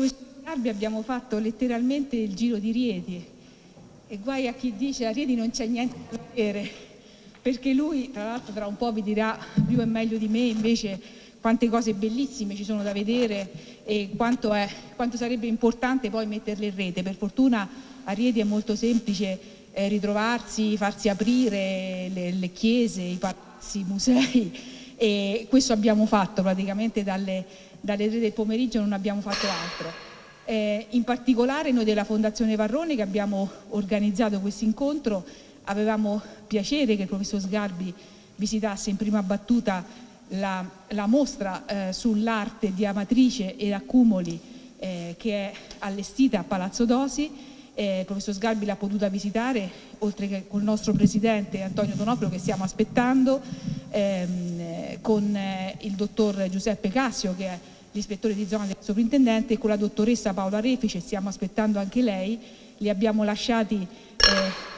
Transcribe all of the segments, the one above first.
professor Garbi abbiamo fatto letteralmente il giro di Rieti e guai a chi dice a Rieti non c'è niente da vedere, perché lui tra l'altro tra un po' vi dirà più e meglio di me invece quante cose bellissime ci sono da vedere e quanto, è, quanto sarebbe importante poi metterle in rete. Per fortuna a Rieti è molto semplice eh, ritrovarsi, farsi aprire le, le chiese, i palazzi, i musei e questo abbiamo fatto praticamente dalle, dalle 3 del pomeriggio non abbiamo fatto altro. Eh, in particolare noi della Fondazione Varrone che abbiamo organizzato questo incontro avevamo piacere che il professor Sgarbi visitasse in prima battuta la, la mostra eh, sull'arte di Amatrice ed Accumuli eh, che è allestita a Palazzo Dosi. Eh, il professor Sgarbi l'ha potuta visitare, oltre che col nostro presidente Antonio Donofrio che stiamo aspettando, ehm, con eh, il dottor Giuseppe Cassio che è l'ispettore di zona del sovrintendente e con la dottoressa Paola Refice, stiamo aspettando anche lei, li abbiamo lasciati eh,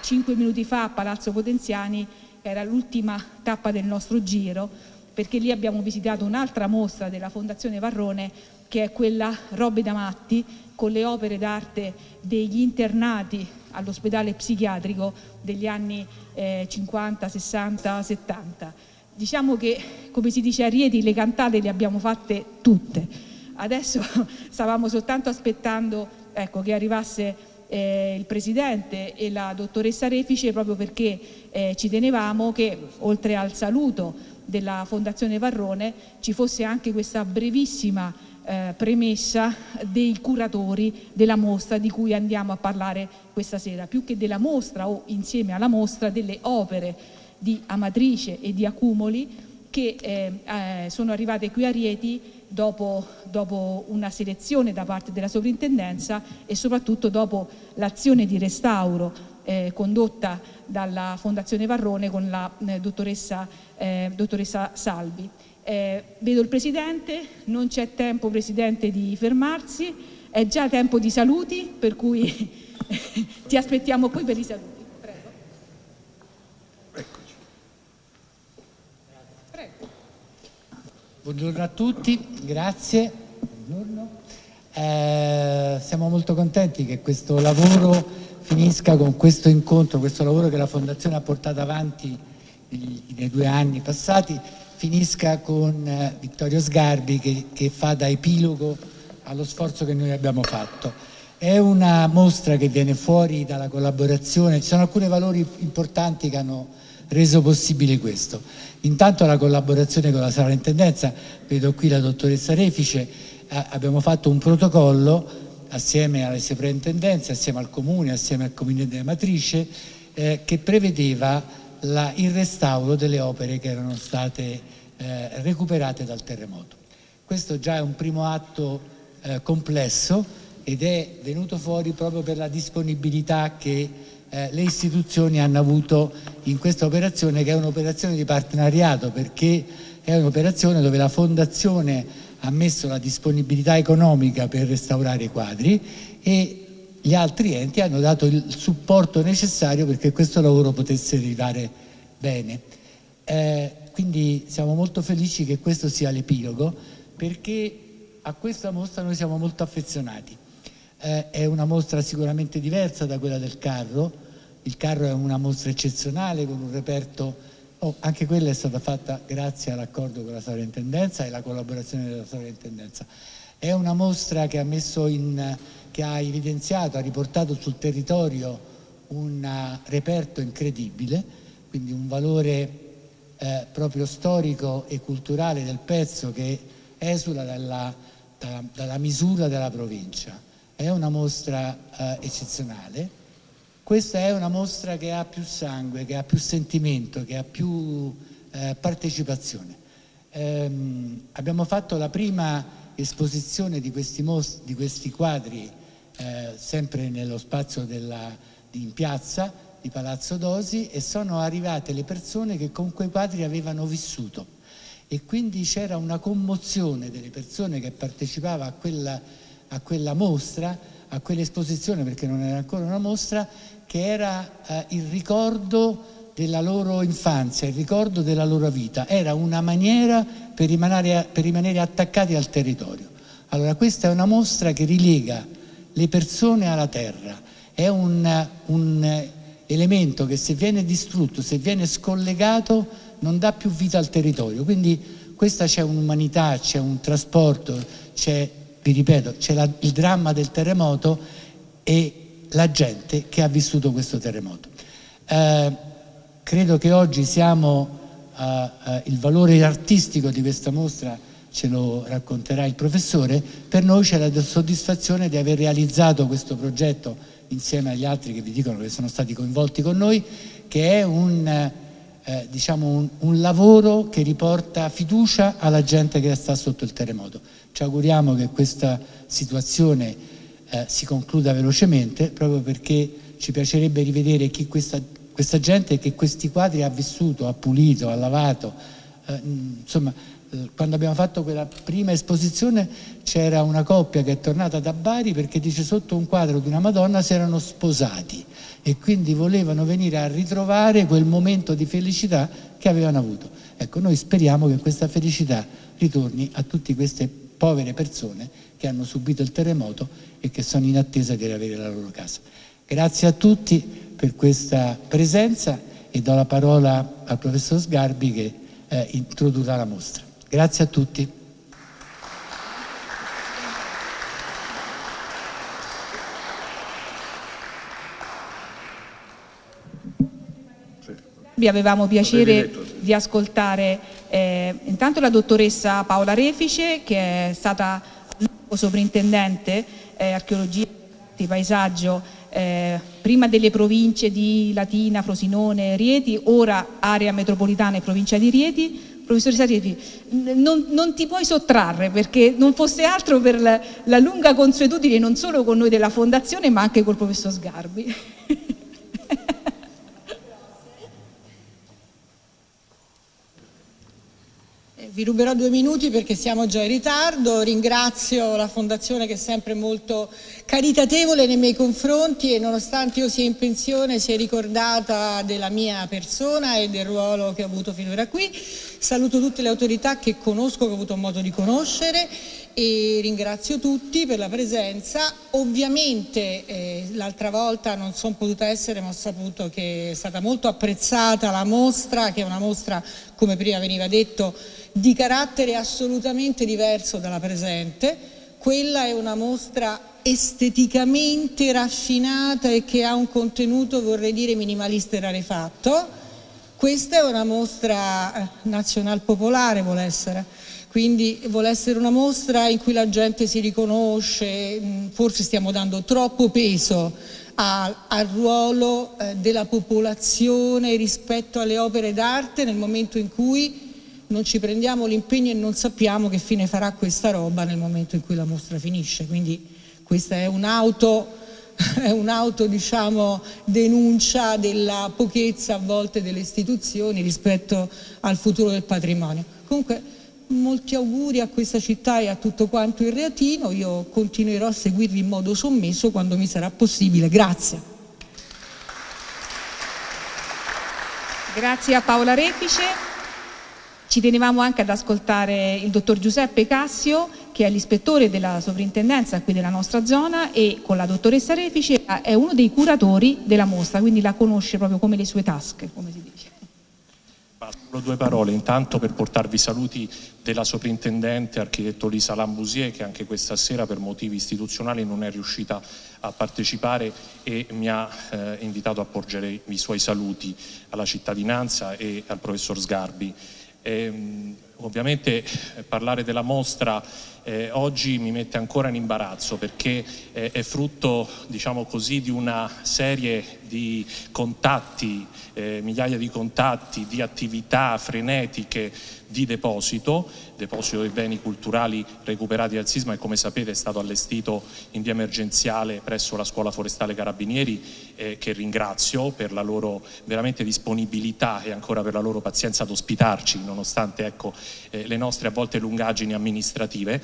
cinque minuti fa a Palazzo Potenziani, era l'ultima tappa del nostro giro, perché lì abbiamo visitato un'altra mostra della Fondazione Varrone che è quella Robe da Matti con le opere d'arte degli internati all'ospedale psichiatrico degli anni eh, 50, 60, 70. Diciamo che, come si dice a Rieti, le cantate le abbiamo fatte tutte. Adesso stavamo soltanto aspettando ecco, che arrivasse eh, il Presidente e la dottoressa Refice proprio perché eh, ci tenevamo che, oltre al saluto della Fondazione Varrone ci fosse anche questa brevissima eh, premessa dei curatori della mostra di cui andiamo a parlare questa sera, più che della mostra o insieme alla mostra delle opere di Amatrice e di Accumoli che eh, eh, sono arrivate qui a Rieti dopo, dopo, una selezione da parte della sovrintendenza e soprattutto dopo l'azione di restauro eh, condotta dalla Fondazione Varrone con la eh, dottoressa, eh, dottoressa, Salvi. Eh, vedo il Presidente, non c'è tempo Presidente di fermarsi, è già tempo di saluti, per cui ti aspettiamo qui per i saluti. Prego. Eccoci. Prego. Buongiorno a tutti, grazie. Buongiorno. Eh, siamo molto contenti che questo lavoro finisca con questo incontro, questo lavoro che la Fondazione ha portato avanti nei due anni passati, finisca con eh, Vittorio Sgarbi che, che fa da epilogo allo sforzo che noi abbiamo fatto. È una mostra che viene fuori dalla collaborazione, ci sono alcuni valori importanti che hanno reso possibile questo. Intanto la collaborazione con la sovrintendenza, vedo qui la dottoressa Refice, eh, abbiamo fatto un protocollo assieme alle sovrintendenze, assieme al comune, assieme al comune della matrice, eh, che prevedeva la, il restauro delle opere che erano state eh, recuperate dal terremoto. Questo già è un primo atto eh, complesso ed è venuto fuori proprio per la disponibilità che eh, le istituzioni hanno avuto in questa operazione che è un'operazione di partenariato perché è un'operazione dove la Fondazione ha messo la disponibilità economica per restaurare i quadri e gli altri enti hanno dato il supporto necessario perché questo lavoro potesse arrivare bene. Eh, quindi siamo molto felici che questo sia l'epilogo perché a questa mostra noi siamo molto affezionati. Eh, è una mostra sicuramente diversa da quella del carro, il carro è una mostra eccezionale con un reperto Oh, anche quella è stata fatta grazie all'accordo con la sovrintendenza e alla collaborazione della sovrintendenza. È una mostra che ha, in, che ha evidenziato, ha riportato sul territorio un reperto incredibile, quindi un valore eh, proprio storico e culturale del pezzo che esula dalla, dalla, dalla misura della provincia. È una mostra eh, eccezionale questa è una mostra che ha più sangue, che ha più sentimento, che ha più eh, partecipazione. Ehm, abbiamo fatto la prima esposizione di questi, di questi quadri eh, sempre nello spazio della, in piazza di Palazzo Dosi e sono arrivate le persone che con quei quadri avevano vissuto e quindi c'era una commozione delle persone che partecipavano a quella, a quella mostra, a quell'esposizione perché non era ancora una mostra che era eh, il ricordo della loro infanzia, il ricordo della loro vita, era una maniera per rimanere, per rimanere attaccati al territorio. Allora questa è una mostra che rilega le persone alla terra, è un, un elemento che se viene distrutto, se viene scollegato, non dà più vita al territorio. Quindi questa c'è un'umanità, c'è un trasporto, c'è, vi ripeto, c'è la, il dramma del terremoto e la gente che ha vissuto questo terremoto. Eh, credo che oggi siamo, eh, eh, il valore artistico di questa mostra ce lo racconterà il professore, per noi c'è la soddisfazione di aver realizzato questo progetto insieme agli altri che vi dicono che sono stati coinvolti con noi, che è un, eh, diciamo un, un lavoro che riporta fiducia alla gente che sta sotto il terremoto. Ci auguriamo che questa situazione eh, si concluda velocemente proprio perché ci piacerebbe rivedere chi questa, questa gente che questi quadri ha vissuto, ha pulito, ha lavato, eh, insomma quando abbiamo fatto quella prima esposizione c'era una coppia che è tornata da Bari perché dice sotto un quadro di una Madonna si erano sposati e quindi volevano venire a ritrovare quel momento di felicità che avevano avuto. Ecco, noi speriamo che questa felicità ritorni a tutte queste povere persone che hanno subito il terremoto e che sono in attesa di riavere la loro casa. Grazie a tutti per questa presenza e do la parola al professor Sgarbi che eh, introdurrà la mostra. Grazie a tutti. Avevamo piacere di ascoltare eh, intanto la dottoressa Paola Refice che è stata sovrintendente eh, archeologia di paesaggio eh, prima delle province di Latina, Frosinone, Rieti, ora area metropolitana e provincia di Rieti professore Sarievi, non, non, ti puoi sottrarre perché non fosse altro per la, la, lunga consuetudine non solo con noi della Fondazione ma anche col professor Sgarbi. vi ruberò due minuti perché siamo già in ritardo, ringrazio la Fondazione che è sempre molto caritatevole nei miei confronti e nonostante io sia in pensione si è ricordata della mia persona e del ruolo che ho avuto finora qui. Saluto tutte le autorità che conosco, che ho avuto modo di conoscere e ringrazio tutti per la presenza. Ovviamente eh, l'altra volta non sono potuta essere ma ho saputo che è stata molto apprezzata la mostra, che è una mostra come prima veniva detto di carattere assolutamente diverso dalla presente. Quella è una mostra esteticamente raffinata e che ha un contenuto vorrei dire minimalista e rarefatto questa è una mostra eh, nazional popolare, vuole essere, quindi vuole essere una mostra in cui la gente si riconosce, mm, forse stiamo dando troppo peso a, al ruolo eh, della popolazione rispetto alle opere d'arte nel momento in cui non ci prendiamo l'impegno e non sappiamo che fine farà questa roba nel momento in cui la mostra finisce. Quindi questa è un'auto è un'auto diciamo, denuncia della pochezza a volte delle istituzioni rispetto al futuro del patrimonio. Comunque molti auguri a questa città e a tutto quanto il Reatino, io continuerò a seguirvi in modo sommesso quando mi sarà possibile. Grazie. Grazie a Paola Refice. Ci tenevamo anche ad ascoltare il dottor Giuseppe Cassio, che è l'ispettore della sovrintendenza qui della nostra zona e con la dottoressa Refice è uno dei curatori della mostra, quindi la conosce proprio come le sue tasche, come si dice. Solo due parole, intanto per portarvi saluti della sovrintendente architetto Lisa Lambusier che anche questa sera per motivi istituzionali non è riuscita a partecipare e mi ha eh, invitato a porgere i suoi saluti alla cittadinanza e al professor Sgarbi. Eh, ovviamente eh, parlare della mostra eh, oggi mi mette ancora in imbarazzo perché eh, è frutto, diciamo così, di una serie di contatti, eh, migliaia di contatti, di attività frenetiche di deposito, deposito dei beni culturali recuperati dal sisma che come sapete è stato allestito in via emergenziale presso la scuola forestale Carabinieri eh, che ringrazio per la loro veramente disponibilità e ancora per la loro pazienza ad ospitarci nonostante ecco, eh, le nostre a volte lungaggini amministrative.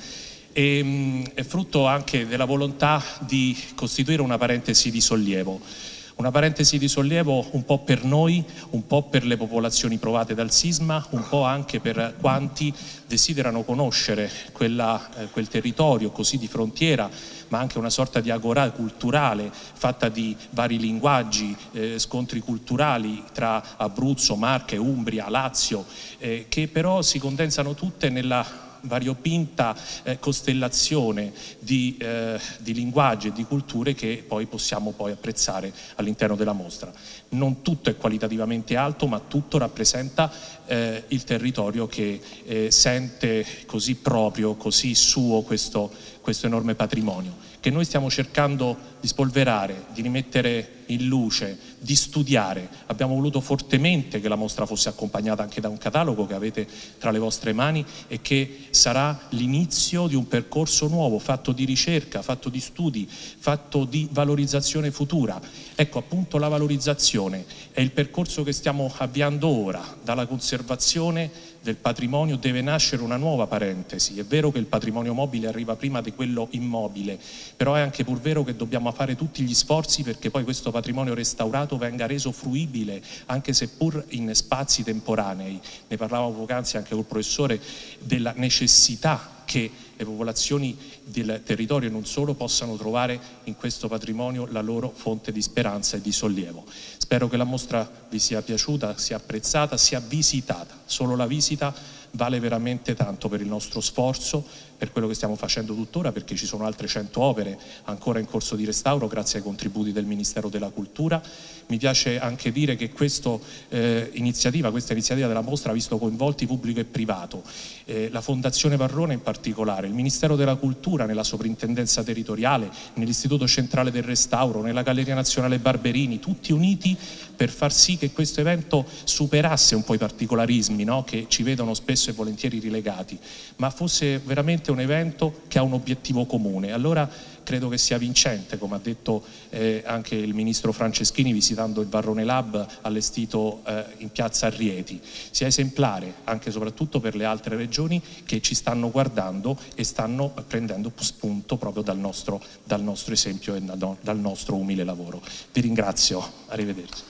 E, mh, è frutto anche della volontà di costituire una parentesi di sollievo Una parentesi di sollievo un po' per noi, un po' per le popolazioni provate dal sisma, un po' anche per quanti desiderano conoscere quella, eh, quel territorio così di frontiera, ma anche una sorta di agora culturale fatta di vari linguaggi, eh, scontri culturali tra Abruzzo, Marche, Umbria, Lazio, eh, che però si condensano tutte nella variopinta eh, costellazione di, eh, di, linguaggi e di culture che poi possiamo poi apprezzare all'interno della mostra. Non tutto è qualitativamente alto, ma tutto rappresenta eh, il territorio che eh, sente così proprio, così suo questo, questo enorme patrimonio che noi stiamo cercando di spolverare, di rimettere in luce, di studiare. Abbiamo voluto fortemente che la mostra fosse accompagnata anche da un catalogo che avete tra le vostre mani e che sarà l'inizio di un percorso nuovo, fatto di ricerca, fatto di studi, fatto di valorizzazione futura. Ecco appunto la valorizzazione è il percorso che stiamo avviando ora, dalla conservazione del patrimonio deve nascere una nuova parentesi. È vero che il patrimonio mobile arriva prima di quello immobile, però è anche pur vero che dobbiamo fare tutti gli sforzi perché poi questo patrimonio restaurato venga reso fruibile, anche seppur in spazi temporanei. Ne parlavamo poc'anzi anche col professore della necessità che le popolazioni del territorio non solo possano trovare in questo patrimonio la loro fonte di speranza e di sollievo. Spero che la mostra vi sia piaciuta, sia apprezzata, sia visitata. Solo la visita vale veramente tanto per il nostro sforzo, per quello che stiamo facendo tuttora, perché ci sono altre 100 opere ancora in corso di restauro grazie ai contributi del Ministero della Cultura. Mi piace anche dire che questa eh, iniziativa, questa iniziativa della mostra ha visto coinvolti pubblico e privato, eh, la Fondazione Varrone in particolare, il Ministero della Cultura nella soprintendenza territoriale, nell'Istituto Centrale del Restauro, nella Galleria Nazionale Barberini, tutti uniti per far sì che questo evento superasse un po' i particolarismi no? che ci vedono spesso e volentieri rilegati, ma fosse veramente un evento che ha un obiettivo comune. Allora credo che sia vincente, come ha detto eh, anche il ministro Franceschini visitando il Varrone Lab allestito eh, in piazza Arrieti, sia esemplare anche e soprattutto per le altre regioni che ci stanno guardando e stanno prendendo spunto proprio dal nostro, dal nostro esempio e dal nostro umile lavoro. Vi ringrazio, arrivederci.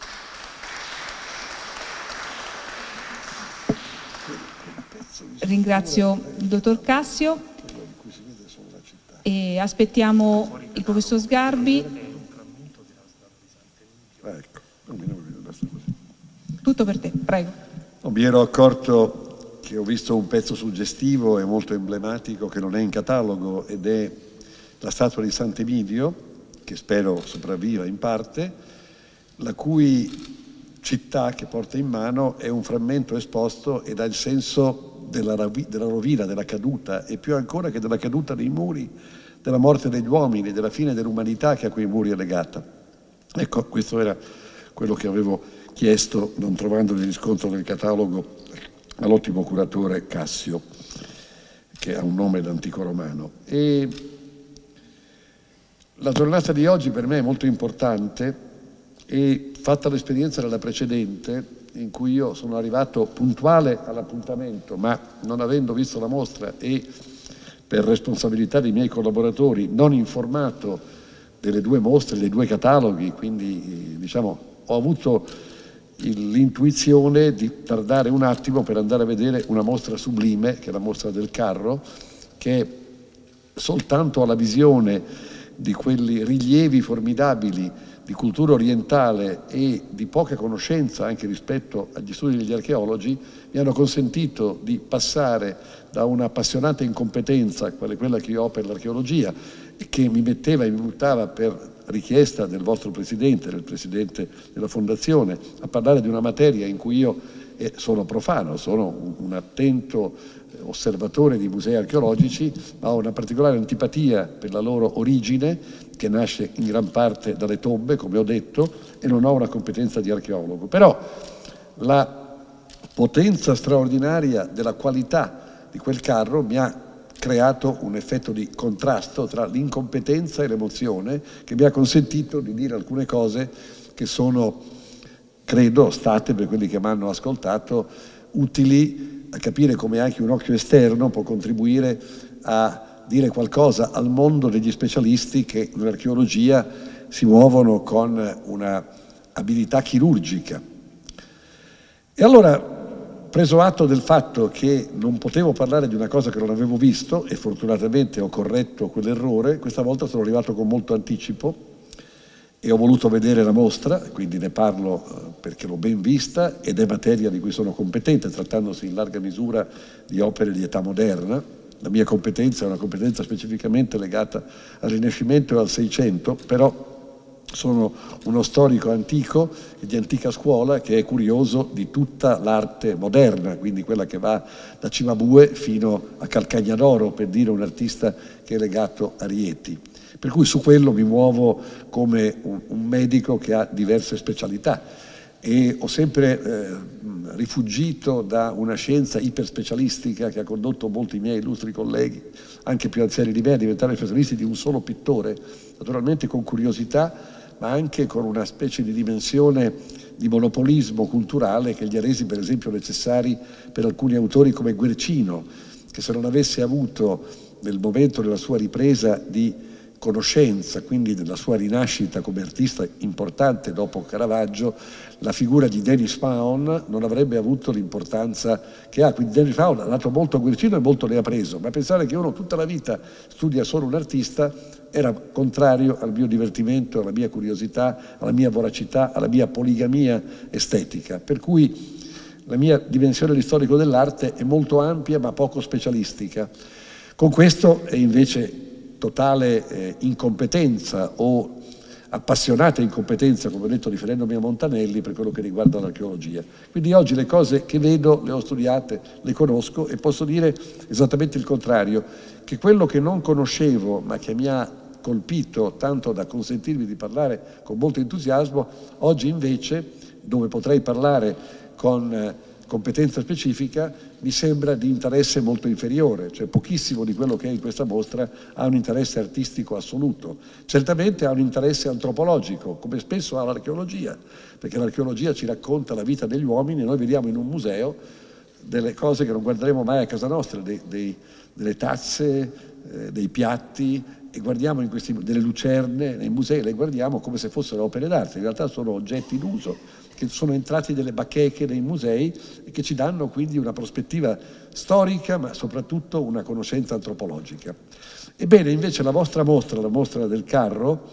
Ringrazio il dottor Cassio e aspettiamo il professor Sgarbi. Ecco, Tutto per te, prego. Mi ero accorto che ho visto un pezzo suggestivo e molto emblematico che non è in catalogo ed è la statua di Sant'Emidio, che spero sopravviva in parte, la cui città che porta in mano è un frammento esposto e dà il senso della, della rovina, della caduta e più ancora che della caduta dei muri, della morte degli uomini, della fine dell'umanità che a quei muri è legata. Ecco, questo era quello che avevo chiesto, non trovando il riscontro nel catalogo, all'ottimo curatore Cassio, che ha un nome d'antico romano. E la giornata di oggi per me è molto importante e fatta l'esperienza della precedente, in cui io sono arrivato puntuale all'appuntamento, ma non avendo visto la mostra e per responsabilità dei miei collaboratori non informato delle due mostre, dei due cataloghi, quindi diciamo, ho avuto l'intuizione di tardare un attimo per andare a vedere una mostra sublime, che è la mostra del carro, che soltanto alla visione di quelli rilievi formidabili di cultura orientale e di poca conoscenza anche rispetto agli studi degli archeologi mi hanno consentito di passare da una appassionata incompetenza, quale quella che io ho per l'archeologia, che mi metteva e mi buttava per richiesta del vostro presidente, del presidente della fondazione, a parlare di una materia in cui io eh, sono profano, sono un attento osservatore di musei archeologici, ma ho una particolare antipatia per la loro origine che nasce in gran parte dalle tombe, come ho detto, e non ho una competenza di archeologo. Però la potenza straordinaria della qualità di quel carro mi ha creato un effetto di contrasto tra l'incompetenza e l'emozione che mi ha consentito di dire alcune cose che sono, credo, state per quelli che mi hanno ascoltato, utili a capire come anche un occhio esterno può contribuire a dire qualcosa al mondo degli specialisti che nell'archeologia si muovono con una abilità chirurgica. E allora, preso atto del fatto che non potevo parlare di una cosa che non avevo visto, e fortunatamente ho corretto quell'errore, questa volta sono arrivato con molto anticipo e ho voluto vedere la mostra, quindi ne parlo eh, perché l'ho ben vista ed è materia di cui sono competente, trattandosi in larga misura di opere di età moderna. La mia competenza è una competenza specificamente legata al Rinascimento e al Seicento, però sono uno storico antico e di antica scuola che è curioso di tutta l'arte moderna, quindi quella che va da Cimabue fino a Calcagnanoro, per dire un artista che è legato a Rieti. Per cui su quello mi muovo come un, medico che ha diverse specialità e ho sempre eh, rifugito da una scienza iperspecialistica che ha condotto molti miei illustri colleghi, anche più anziani di me, a diventare specialisti di un solo pittore, naturalmente con curiosità, ma anche con una specie di dimensione di monopolismo culturale che gli ha resi per esempio necessari per alcuni autori come Guercino, che se non avesse avuto nel momento della sua ripresa di conoscenza, quindi della sua rinascita come artista importante dopo Caravaggio, la figura di Dennis Faun non avrebbe avuto l'importanza che ha. Quindi Dennis Faun ha dato molto a Guercino e molto ne ha preso, ma pensare che uno tutta la vita studia solo un artista era contrario al mio divertimento, alla mia curiosità, alla mia voracità, alla mia poligamia estetica. Per cui la mia dimensione di storico dell'arte è molto ampia ma poco specialistica. Con questo è invece totale eh, incompetenza o appassionata incompetenza, come ho detto riferendomi a Montanelli, per quello che riguarda l'archeologia. Quindi oggi le cose che vedo le ho studiate, le conosco e posso dire esattamente il contrario, che quello che non conoscevo ma che mi ha colpito tanto da consentirmi di parlare con molto entusiasmo, oggi invece, dove potrei parlare con eh, competenza specifica mi sembra di interesse molto inferiore, cioè pochissimo di quello che è in questa mostra ha un interesse artistico assoluto. Certamente ha un interesse antropologico, come spesso ha l'archeologia, perché l'archeologia ci racconta la vita degli uomini e noi vediamo in un museo delle cose che non guarderemo mai a casa nostra, dei, dei, delle tazze, eh, dei piatti, e guardiamo in questi, delle lucerne nei musei, le guardiamo come se fossero opere d'arte, in realtà sono oggetti d'uso che sono entrati delle bacheche nei musei e che ci danno quindi una prospettiva storica ma soprattutto una conoscenza antropologica. Ebbene invece la vostra mostra, la mostra del carro,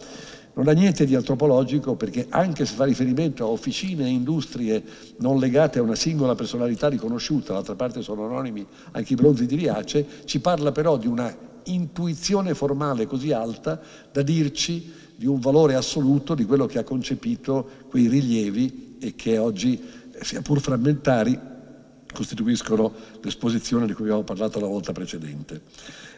non ha niente di antropologico perché anche se fa riferimento a officine e industrie non legate a una singola personalità riconosciuta, d'altra parte sono anonimi anche i bronzi di Riace, ci parla però di una intuizione formale così alta da dirci di un valore assoluto di quello che ha concepito quei rilievi e che oggi, sia pur frammentari, costituiscono l'esposizione di cui abbiamo parlato la volta precedente.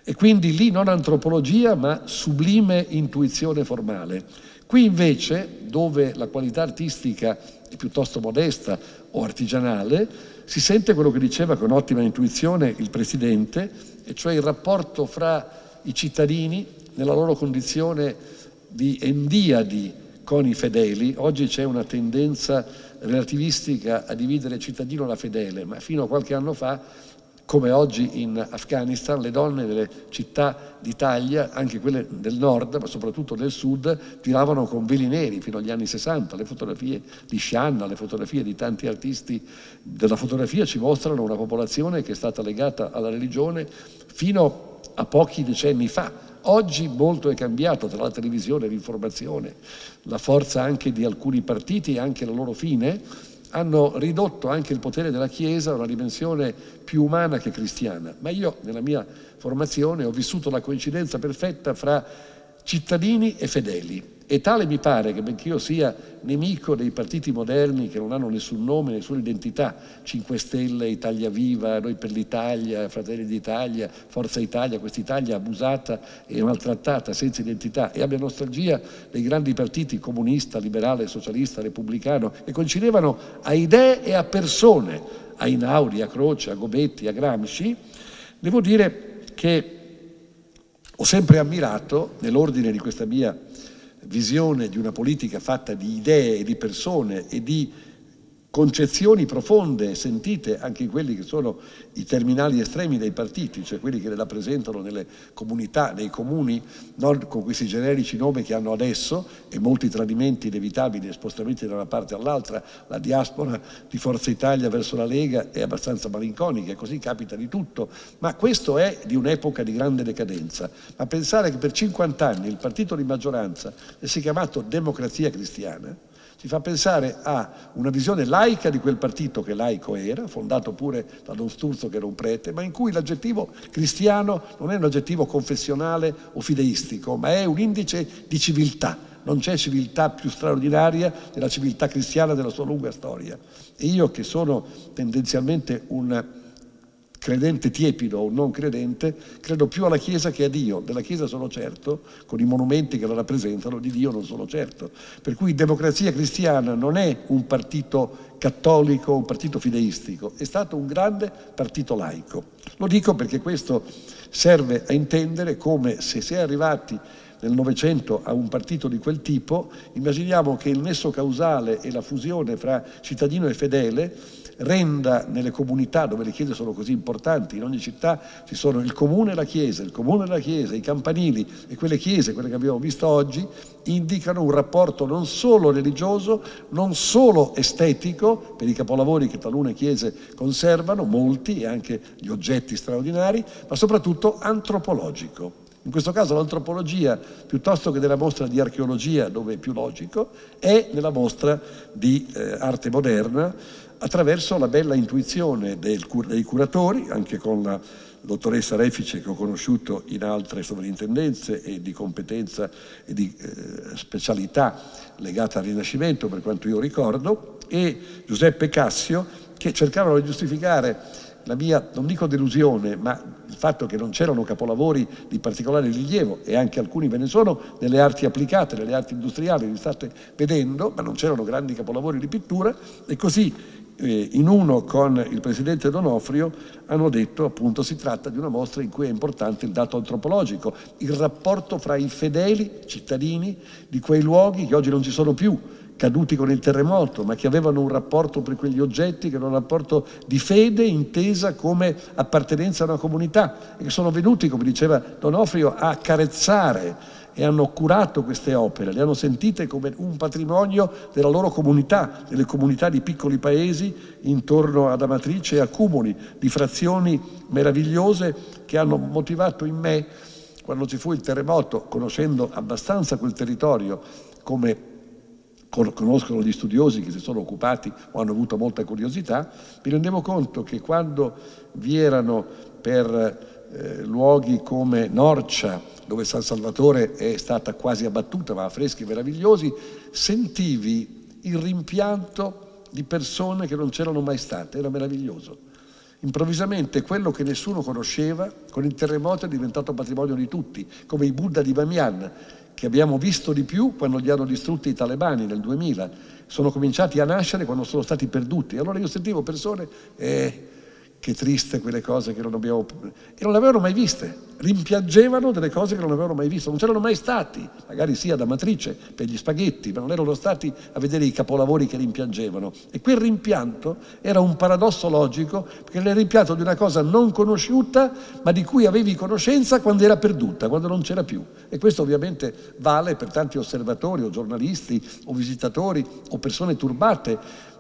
E quindi lì non antropologia, ma sublime intuizione formale. Qui invece, dove la qualità artistica è piuttosto modesta o artigianale, si sente quello che diceva con ottima intuizione il Presidente, e cioè il rapporto fra i cittadini nella loro condizione di endiadi con i fedeli. Oggi c'è una tendenza relativistica a dividere il cittadino da fedele, ma fino a qualche anno fa, come oggi in Afghanistan, le donne delle città d'Italia, anche quelle del nord, ma soprattutto del sud, tiravano con veli neri fino agli anni 60. Le fotografie di Scianna, le fotografie di tanti artisti della fotografia ci mostrano una popolazione che è stata legata alla religione fino a pochi decenni fa. Oggi molto è cambiato tra la televisione e l'informazione, la forza anche di alcuni partiti e anche la loro fine hanno ridotto anche il potere della Chiesa a una dimensione più umana che cristiana. Ma io nella mia formazione ho vissuto la coincidenza perfetta fra cittadini e fedeli e tale mi pare che benché io sia nemico dei partiti moderni che non hanno nessun nome, nessuna identità, 5 Stelle, Italia Viva, Noi per l'Italia, Fratelli d'Italia, Forza Italia, quest'Italia abusata e maltrattata, senza identità, e abbia nostalgia dei grandi partiti comunista, liberale, socialista, repubblicano, che coincidevano a idee e a persone, a Inaudi, a Croce, a Gobetti, a Gramsci, devo dire che ho sempre ammirato, nell'ordine di questa mia visione di una politica fatta di idee di persone e di concezioni profonde, sentite anche in quelli che sono i terminali estremi dei partiti, cioè quelli che le rappresentano nelle comunità, nei comuni, non con questi generici nomi che hanno adesso e molti tradimenti inevitabili e spostamenti da una parte all'altra, la diaspora di Forza Italia verso la Lega è abbastanza malinconica, così capita di tutto, ma questo è di un'epoca di grande decadenza. Ma pensare che per 50 anni il partito di maggioranza si è chiamato Democrazia Cristiana, ci fa pensare a una visione laica di quel partito che laico era, fondato pure da Don Sturzo che era un prete, ma in cui l'aggettivo cristiano non è un aggettivo confessionale o fideistico, ma è un indice di civiltà. Non c'è civiltà più straordinaria della civiltà cristiana della sua lunga storia. E io che sono tendenzialmente un credente tiepido o non credente, credo più alla Chiesa che a Dio. Della Chiesa sono certo, con i monumenti che la rappresentano, di Dio non sono certo. Per cui democrazia cristiana non è un partito cattolico, un partito fideistico, è stato un grande partito laico. Lo dico perché questo serve a intendere come se si è arrivati nel Novecento a un partito di quel tipo, immaginiamo che il nesso causale e la fusione fra cittadino e fedele renda nelle comunità dove le chiese sono così importanti, in ogni città ci sono il comune e la chiesa, il comune e la chiesa, i campanili e quelle chiese, quelle che abbiamo visto oggi, indicano un rapporto non solo religioso, non solo estetico, per i capolavori che talune chiese conservano, molti e anche gli oggetti straordinari, ma soprattutto antropologico. In questo caso l'antropologia, piuttosto che nella mostra di archeologia, dove è più logico, è nella mostra di eh, arte moderna, attraverso la bella intuizione dei curatori, anche con la dottoressa Refice che ho conosciuto in altre sovrintendenze e di competenza e di eh, specialità legata al Rinascimento per quanto io ricordo, e Giuseppe Cassio che cercavano di giustificare la mia, non dico delusione, ma il fatto che non c'erano capolavori di particolare rilievo, e anche alcuni ve ne sono, nelle arti applicate, nelle arti industriali, li state vedendo, ma non c'erano grandi capolavori di pittura, e così in uno con il presidente Donofrio hanno detto appunto si tratta di una mostra in cui è importante il dato antropologico, il rapporto fra i fedeli cittadini di quei luoghi che oggi non ci sono più, caduti con il terremoto, ma che avevano un rapporto per quegli oggetti, che era un rapporto di fede intesa come appartenenza a una comunità e che sono venuti, come diceva Donofrio, a carezzare e hanno curato queste opere, le hanno sentite come un patrimonio della loro comunità, delle comunità di piccoli paesi intorno ad Amatrice e a cumuli di frazioni meravigliose che hanno motivato in me, quando ci fu il terremoto, conoscendo abbastanza quel territorio come conoscono gli studiosi che si sono occupati o hanno avuto molta curiosità, mi rendevo conto che quando vi erano per eh, luoghi come Norcia, dove San Salvatore è stata quasi abbattuta, ma affreschi meravigliosi, sentivi il rimpianto di persone che non c'erano mai state, era meraviglioso. Improvvisamente quello che nessuno conosceva, con il terremoto è diventato patrimonio di tutti, come i Buddha di Bamiyan, che abbiamo visto di più quando li hanno distrutti i talebani nel 2000. Sono cominciati a nascere quando sono stati perduti. Allora io sentivo persone... Eh, che triste quelle cose che non abbiamo... E non le avevano mai viste, rimpiangevano delle cose che non avevano mai visto, non c'erano mai stati, magari sia da matrice per gli spaghetti, ma non erano stati a vedere i capolavori che rimpiangevano. E quel rimpianto era un paradosso logico, perché era il rimpianto di una cosa non conosciuta, ma di cui avevi conoscenza quando era perduta, quando non c'era più. E questo ovviamente vale per tanti osservatori o giornalisti o visitatori o persone turbate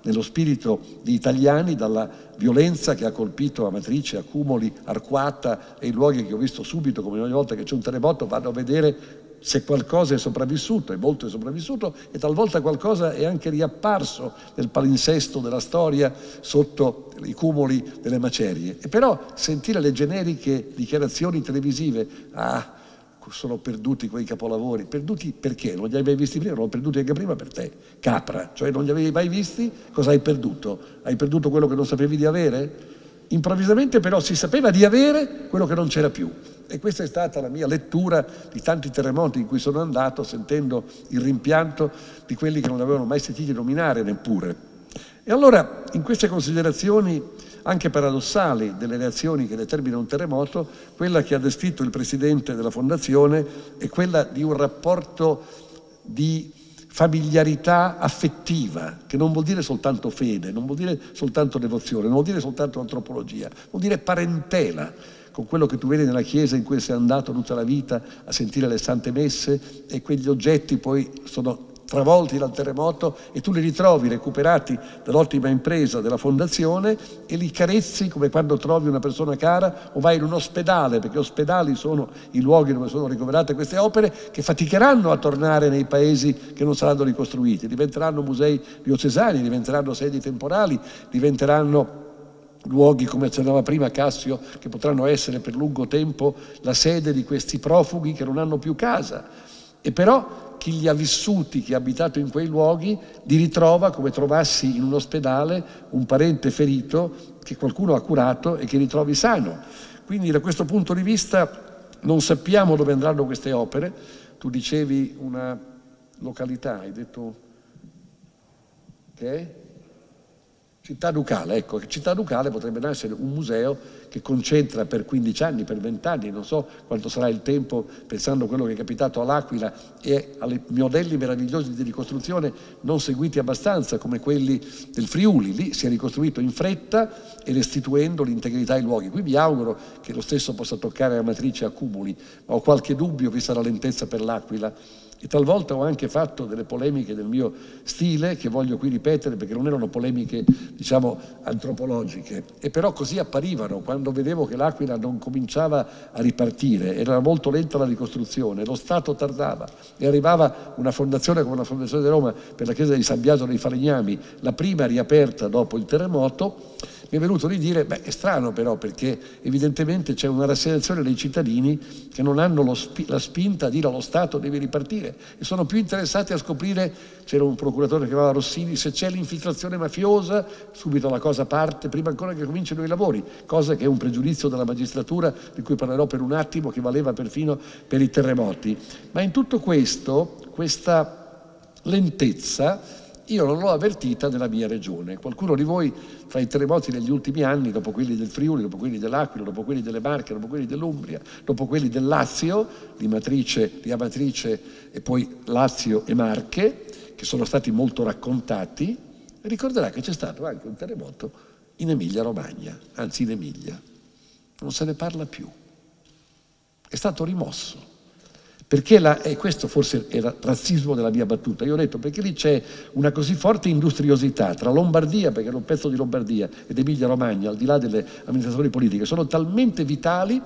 nello spirito di italiani dalla violenza che ha colpito Amatrice, Accumoli, Arquata e i luoghi che ho visto subito, come ogni volta che c'è un terremoto, vado a vedere se qualcosa è sopravvissuto, e molto è sopravvissuto, e talvolta qualcosa è anche riapparso nel palinsesto della storia sotto i cumuli delle macerie. E però sentire le generiche dichiarazioni televisive, ah, sono perduti quei capolavori. Perduti perché? Non li avevi mai visti prima? Erano perduti anche prima per te. Capra, cioè non li avevi mai visti? Cosa hai perduto? Hai perduto quello che non sapevi di avere? Improvvisamente però si sapeva di avere quello che non c'era più. E questa è stata la mia lettura di tanti terremoti in cui sono andato sentendo il rimpianto di quelli che non avevano mai sentito nominare neppure. E allora in queste considerazioni anche paradossali delle reazioni che determina un terremoto, quella che ha descritto il presidente della fondazione è quella di un rapporto di familiarità affettiva, che non vuol dire soltanto fede, non vuol dire soltanto devozione, non vuol dire soltanto antropologia, vuol dire parentela con quello che tu vedi nella chiesa in cui sei andato tutta la vita a sentire le sante messe e quegli oggetti poi sono travolti dal terremoto e tu li ritrovi recuperati dall'ottima impresa della fondazione e li carezzi come quando trovi una persona cara o vai in un ospedale, perché ospedali sono i luoghi dove sono ricoverate queste opere che faticheranno a tornare nei paesi che non saranno ricostruiti, diventeranno musei diocesani, diventeranno sedi temporali, diventeranno luoghi come accennava prima Cassio che potranno essere per lungo tempo la sede di questi profughi che non hanno più casa. E però chi li ha vissuti, chi ha abitato in quei luoghi, li ritrova come trovassi in un ospedale un parente ferito che qualcuno ha curato e che ritrovi sano. Quindi da questo punto di vista non sappiamo dove andranno queste opere. Tu dicevi una località, hai detto che? Città Ducale, ecco, Città Ducale potrebbe essere un museo che concentra per 15 anni, per 20 anni, non so quanto sarà il tempo, pensando a quello che è capitato all'Aquila e ai modelli meravigliosi di ricostruzione non seguiti abbastanza come quelli del Friuli. Lì si è ricostruito in fretta e restituendo l'integrità ai luoghi. Qui mi auguro che lo stesso possa toccare la matrice accumuli, ma ho qualche dubbio vista la lentezza per l'Aquila e talvolta ho anche fatto delle polemiche del mio stile che voglio qui ripetere perché non erano polemiche diciamo antropologiche. E però così apparivano quando vedevo che l'Aquila non cominciava a ripartire, era molto lenta la ricostruzione, lo Stato tardava. E arrivava una fondazione come la Fondazione di Roma per la chiesa di San Biagio dei Falegnami, la prima riaperta dopo il terremoto mi è venuto di dire, beh è strano però perché evidentemente c'è una rassegnazione dei cittadini che non hanno spi- la spinta a dire allo Stato devi ripartire e sono più interessati a scoprire, c'era un procuratore che chiamava Rossini, se c'è l'infiltrazione mafiosa subito la cosa parte prima ancora che cominciano i lavori, cosa che è un pregiudizio della magistratura di cui parlerò per un attimo che valeva perfino per i terremoti. Ma in tutto questo, questa lentezza io non l'ho avvertita nella mia regione. Qualcuno di voi, fra i terremoti degli ultimi anni, dopo quelli del Friuli, dopo quelli dell'Aquila, dopo quelli delle Marche, dopo quelli dell'Umbria, dopo quelli del Lazio, di Matrice, di Amatrice e poi Lazio e Marche, che sono stati molto raccontati, ricorderà che c'è stato anche un terremoto in Emilia-Romagna, anzi in Emilia. Non se ne parla più. È stato rimosso. Perché la, e questo forse era razzismo della mia battuta, io ho detto perché lì c'è una così forte industriosità tra Lombardia, perché era un pezzo di Lombardia, ed Emilia Romagna, al di là delle amministrazioni politiche, sono talmente vitali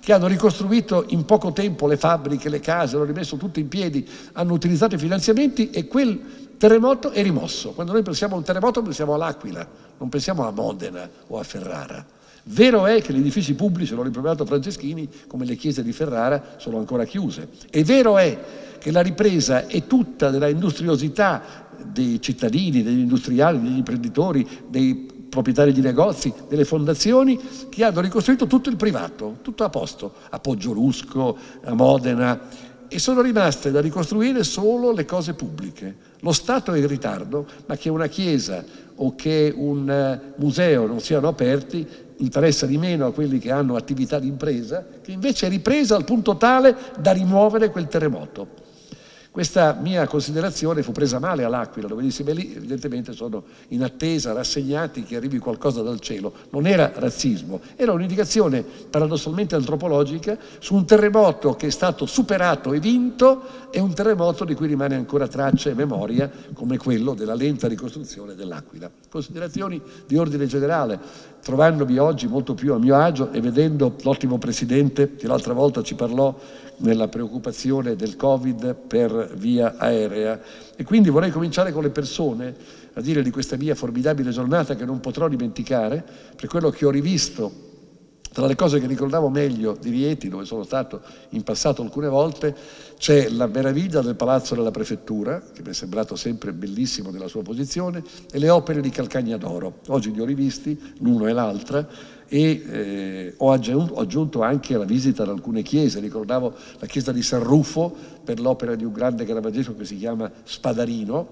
che hanno ricostruito in poco tempo le fabbriche, le case, hanno rimesso tutto in piedi, hanno utilizzato i finanziamenti e quel terremoto è rimosso. Quando noi pensiamo a un terremoto pensiamo all'Aquila, non pensiamo a Modena o a Ferrara. Vero è che gli edifici pubblici, l'ho riprovato Franceschini, come le chiese di Ferrara, sono ancora chiuse. E vero è che la ripresa è tutta della industriosità dei cittadini, degli industriali, degli imprenditori, dei proprietari di negozi, delle fondazioni che hanno ricostruito tutto il privato, tutto a posto, a Poggiolusco, a Modena, e sono rimaste da ricostruire solo le cose pubbliche. Lo Stato è in ritardo, ma che una chiesa o che un eh, museo non siano aperti interessa di meno a quelli che hanno attività di impresa, che invece è ripresa al punto tale da rimuovere quel terremoto. Questa mia considerazione fu presa male all'Aquila, dove dissi, beh lì evidentemente sono in attesa, rassegnati che arrivi qualcosa dal cielo. Non era razzismo, era un'indicazione paradossalmente antropologica su un terremoto che è stato superato e vinto e un terremoto di cui rimane ancora traccia e memoria come quello della lenta ricostruzione dell'Aquila. Considerazioni di ordine generale, trovandomi oggi molto più a mio agio e vedendo l'ottimo Presidente che l'altra volta ci parlò nella preoccupazione del Covid per via aerea. E quindi vorrei cominciare con le persone a dire di questa mia formidabile giornata che non potrò dimenticare, per quello che ho rivisto tra le cose che ricordavo meglio di Rieti, dove sono stato in passato alcune volte, c'è la meraviglia del palazzo della prefettura, che mi è sembrato sempre bellissimo nella sua posizione, e le opere di Calcagna d'Oro. Oggi li ho rivisti, l'uno e l'altra, e eh, ho, aggiunto, ho, aggiunto, anche la visita ad alcune chiese, ricordavo la chiesa di San Rufo per l'opera di un grande caravaggesco che si chiama Spadarino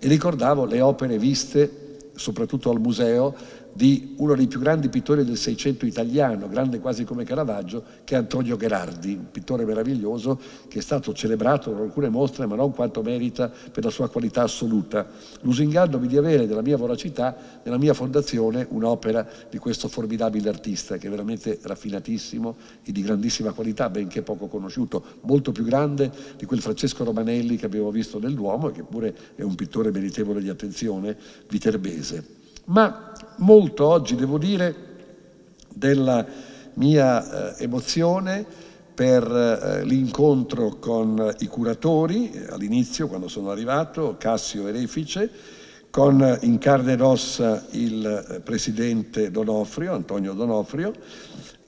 e ricordavo le opere viste soprattutto al museo di uno dei più grandi pittori del Seicento italiano, grande quasi come Caravaggio, che è Antonio Gherardi, un pittore meraviglioso che è stato celebrato con alcune mostre, ma non quanto merita per la sua qualità assoluta. Lusingandomi di avere nella mia voracità, nella mia fondazione, un'opera di questo formidabile artista, che è veramente raffinatissimo e di grandissima qualità, benché poco conosciuto, molto più grande di quel Francesco Romanelli che abbiamo visto nel Duomo e che pure è un pittore meritevole di attenzione, viterbese ma molto oggi devo dire della mia eh, emozione per eh, l'incontro con i curatori, eh, all'inizio quando sono arrivato, Cassio e Refice, con in carne ed ossa il eh, presidente Donofrio, Antonio Donofrio,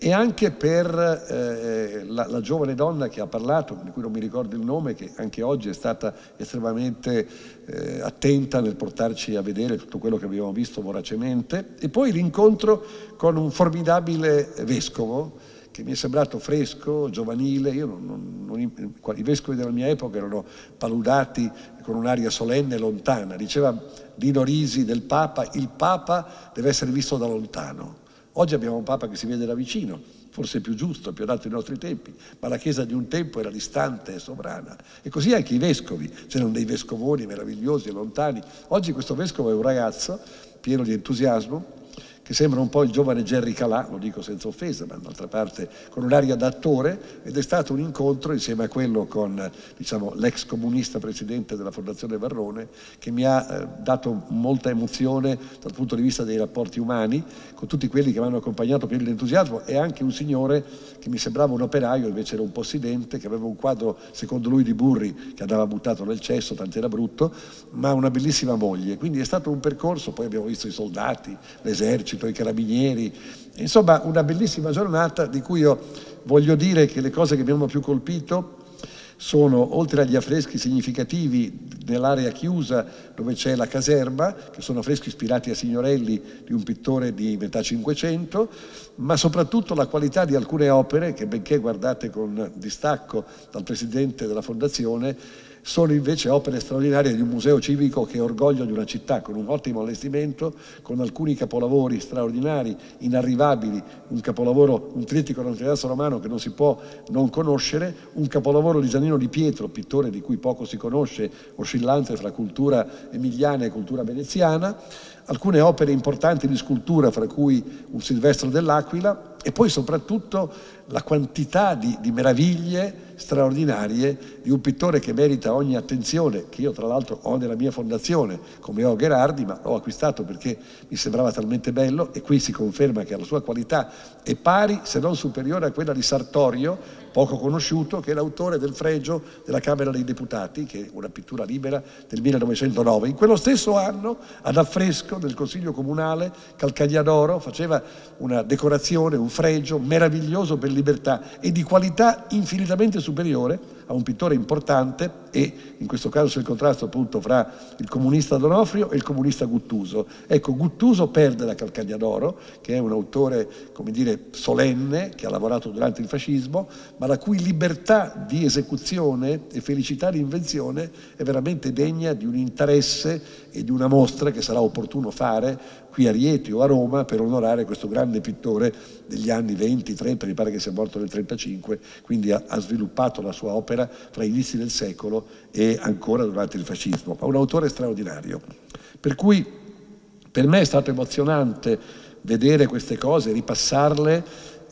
e anche per eh, la, la, giovane donna che ha parlato, di cui non mi ricordo il nome, che anche oggi è stata estremamente eh, attenta nel portarci a vedere tutto quello che abbiamo visto voracemente, e poi l'incontro con un formidabile vescovo che mi è sembrato fresco, giovanile, io non, non, non, i vescovi della mia epoca erano paludati con un'aria solenne e lontana, diceva Dino Risi del Papa, il Papa deve essere visto da lontano, Oggi abbiamo un Papa che si vede da vicino, forse più giusto, più adatto ai nostri tempi, ma la Chiesa di un tempo era distante e sovrana. E così anche i vescovi, c'erano dei vescovoni meravigliosi e lontani. Oggi questo vescovo è un ragazzo pieno di entusiasmo, che sembra un po' il giovane Jerry Calà, lo dico senza offesa, ma d'altra parte con un'aria d'attore, ed è stato un incontro insieme a quello con diciamo, l'ex comunista presidente della Fondazione Varrone, che mi ha eh, dato molta emozione dal punto di vista dei rapporti umani, con tutti quelli che mi hanno accompagnato per l'entusiasmo, e anche un signore che mi sembrava un operaio, invece era un possidente, che aveva un quadro, secondo lui, di Burri, che andava buttato nel cesso, tanto era brutto, ma una bellissima moglie. Quindi è stato un percorso, poi abbiamo visto i soldati, l'esercito, i carabinieri, insomma una bellissima giornata di cui io voglio dire che le cose che mi hanno più colpito sono, oltre agli affreschi significativi nell'area chiusa dove c'è la caserma, che sono affreschi ispirati a Signorelli di un pittore di metà Cinquecento, ma soprattutto la qualità di alcune opere che, benché guardate con distacco dal presidente della fondazione, sono invece opere straordinarie di un museo civico che è orgoglio di una città, con un ottimo allestimento, con alcuni capolavori straordinari, inarrivabili, un capolavoro, un trittico Triasso romano che non si può non conoscere, un capolavoro di Giannino Di Pietro, pittore di cui poco si conosce, oscillante fra cultura emiliana e cultura veneziana, alcune opere importanti di scultura, fra cui un Silvestro dell'Aquila, e poi soprattutto la quantità di, di, meraviglie straordinarie di un pittore che merita ogni attenzione, che io tra l'altro ho nella mia fondazione, come ho Gherardi, ma l'ho acquistato perché mi sembrava talmente bello e qui si conferma che la sua qualità è pari, se non superiore a quella di Sartorio, poco conosciuto, che è l'autore del fregio della Camera dei Deputati, che è una pittura libera del 1909. In quello stesso anno, ad affresco del Consiglio Comunale, Calcagnadoro faceva una decorazione, un fregio meraviglioso per libertà e di qualità infinitamente superiore a un pittore importante e in questo caso c'è il contrasto appunto fra il comunista Donofrio e il comunista Guttuso. Ecco, Guttuso perde la Calcagnadoro, che è un autore, come dire, solenne, che ha lavorato durante il fascismo, ma la cui libertà di esecuzione e felicità di invenzione è veramente degna di un interesse e di una mostra che sarà opportuno fare qui a Rieti o a Roma per onorare questo grande pittore degli anni 20-30, mi pare che sia morto nel 35, quindi ha, ha sviluppato la sua opera fra gli inizi del secolo e ancora durante il fascismo, ma un autore straordinario. Per cui per me è stato emozionante vedere queste cose, ripassarle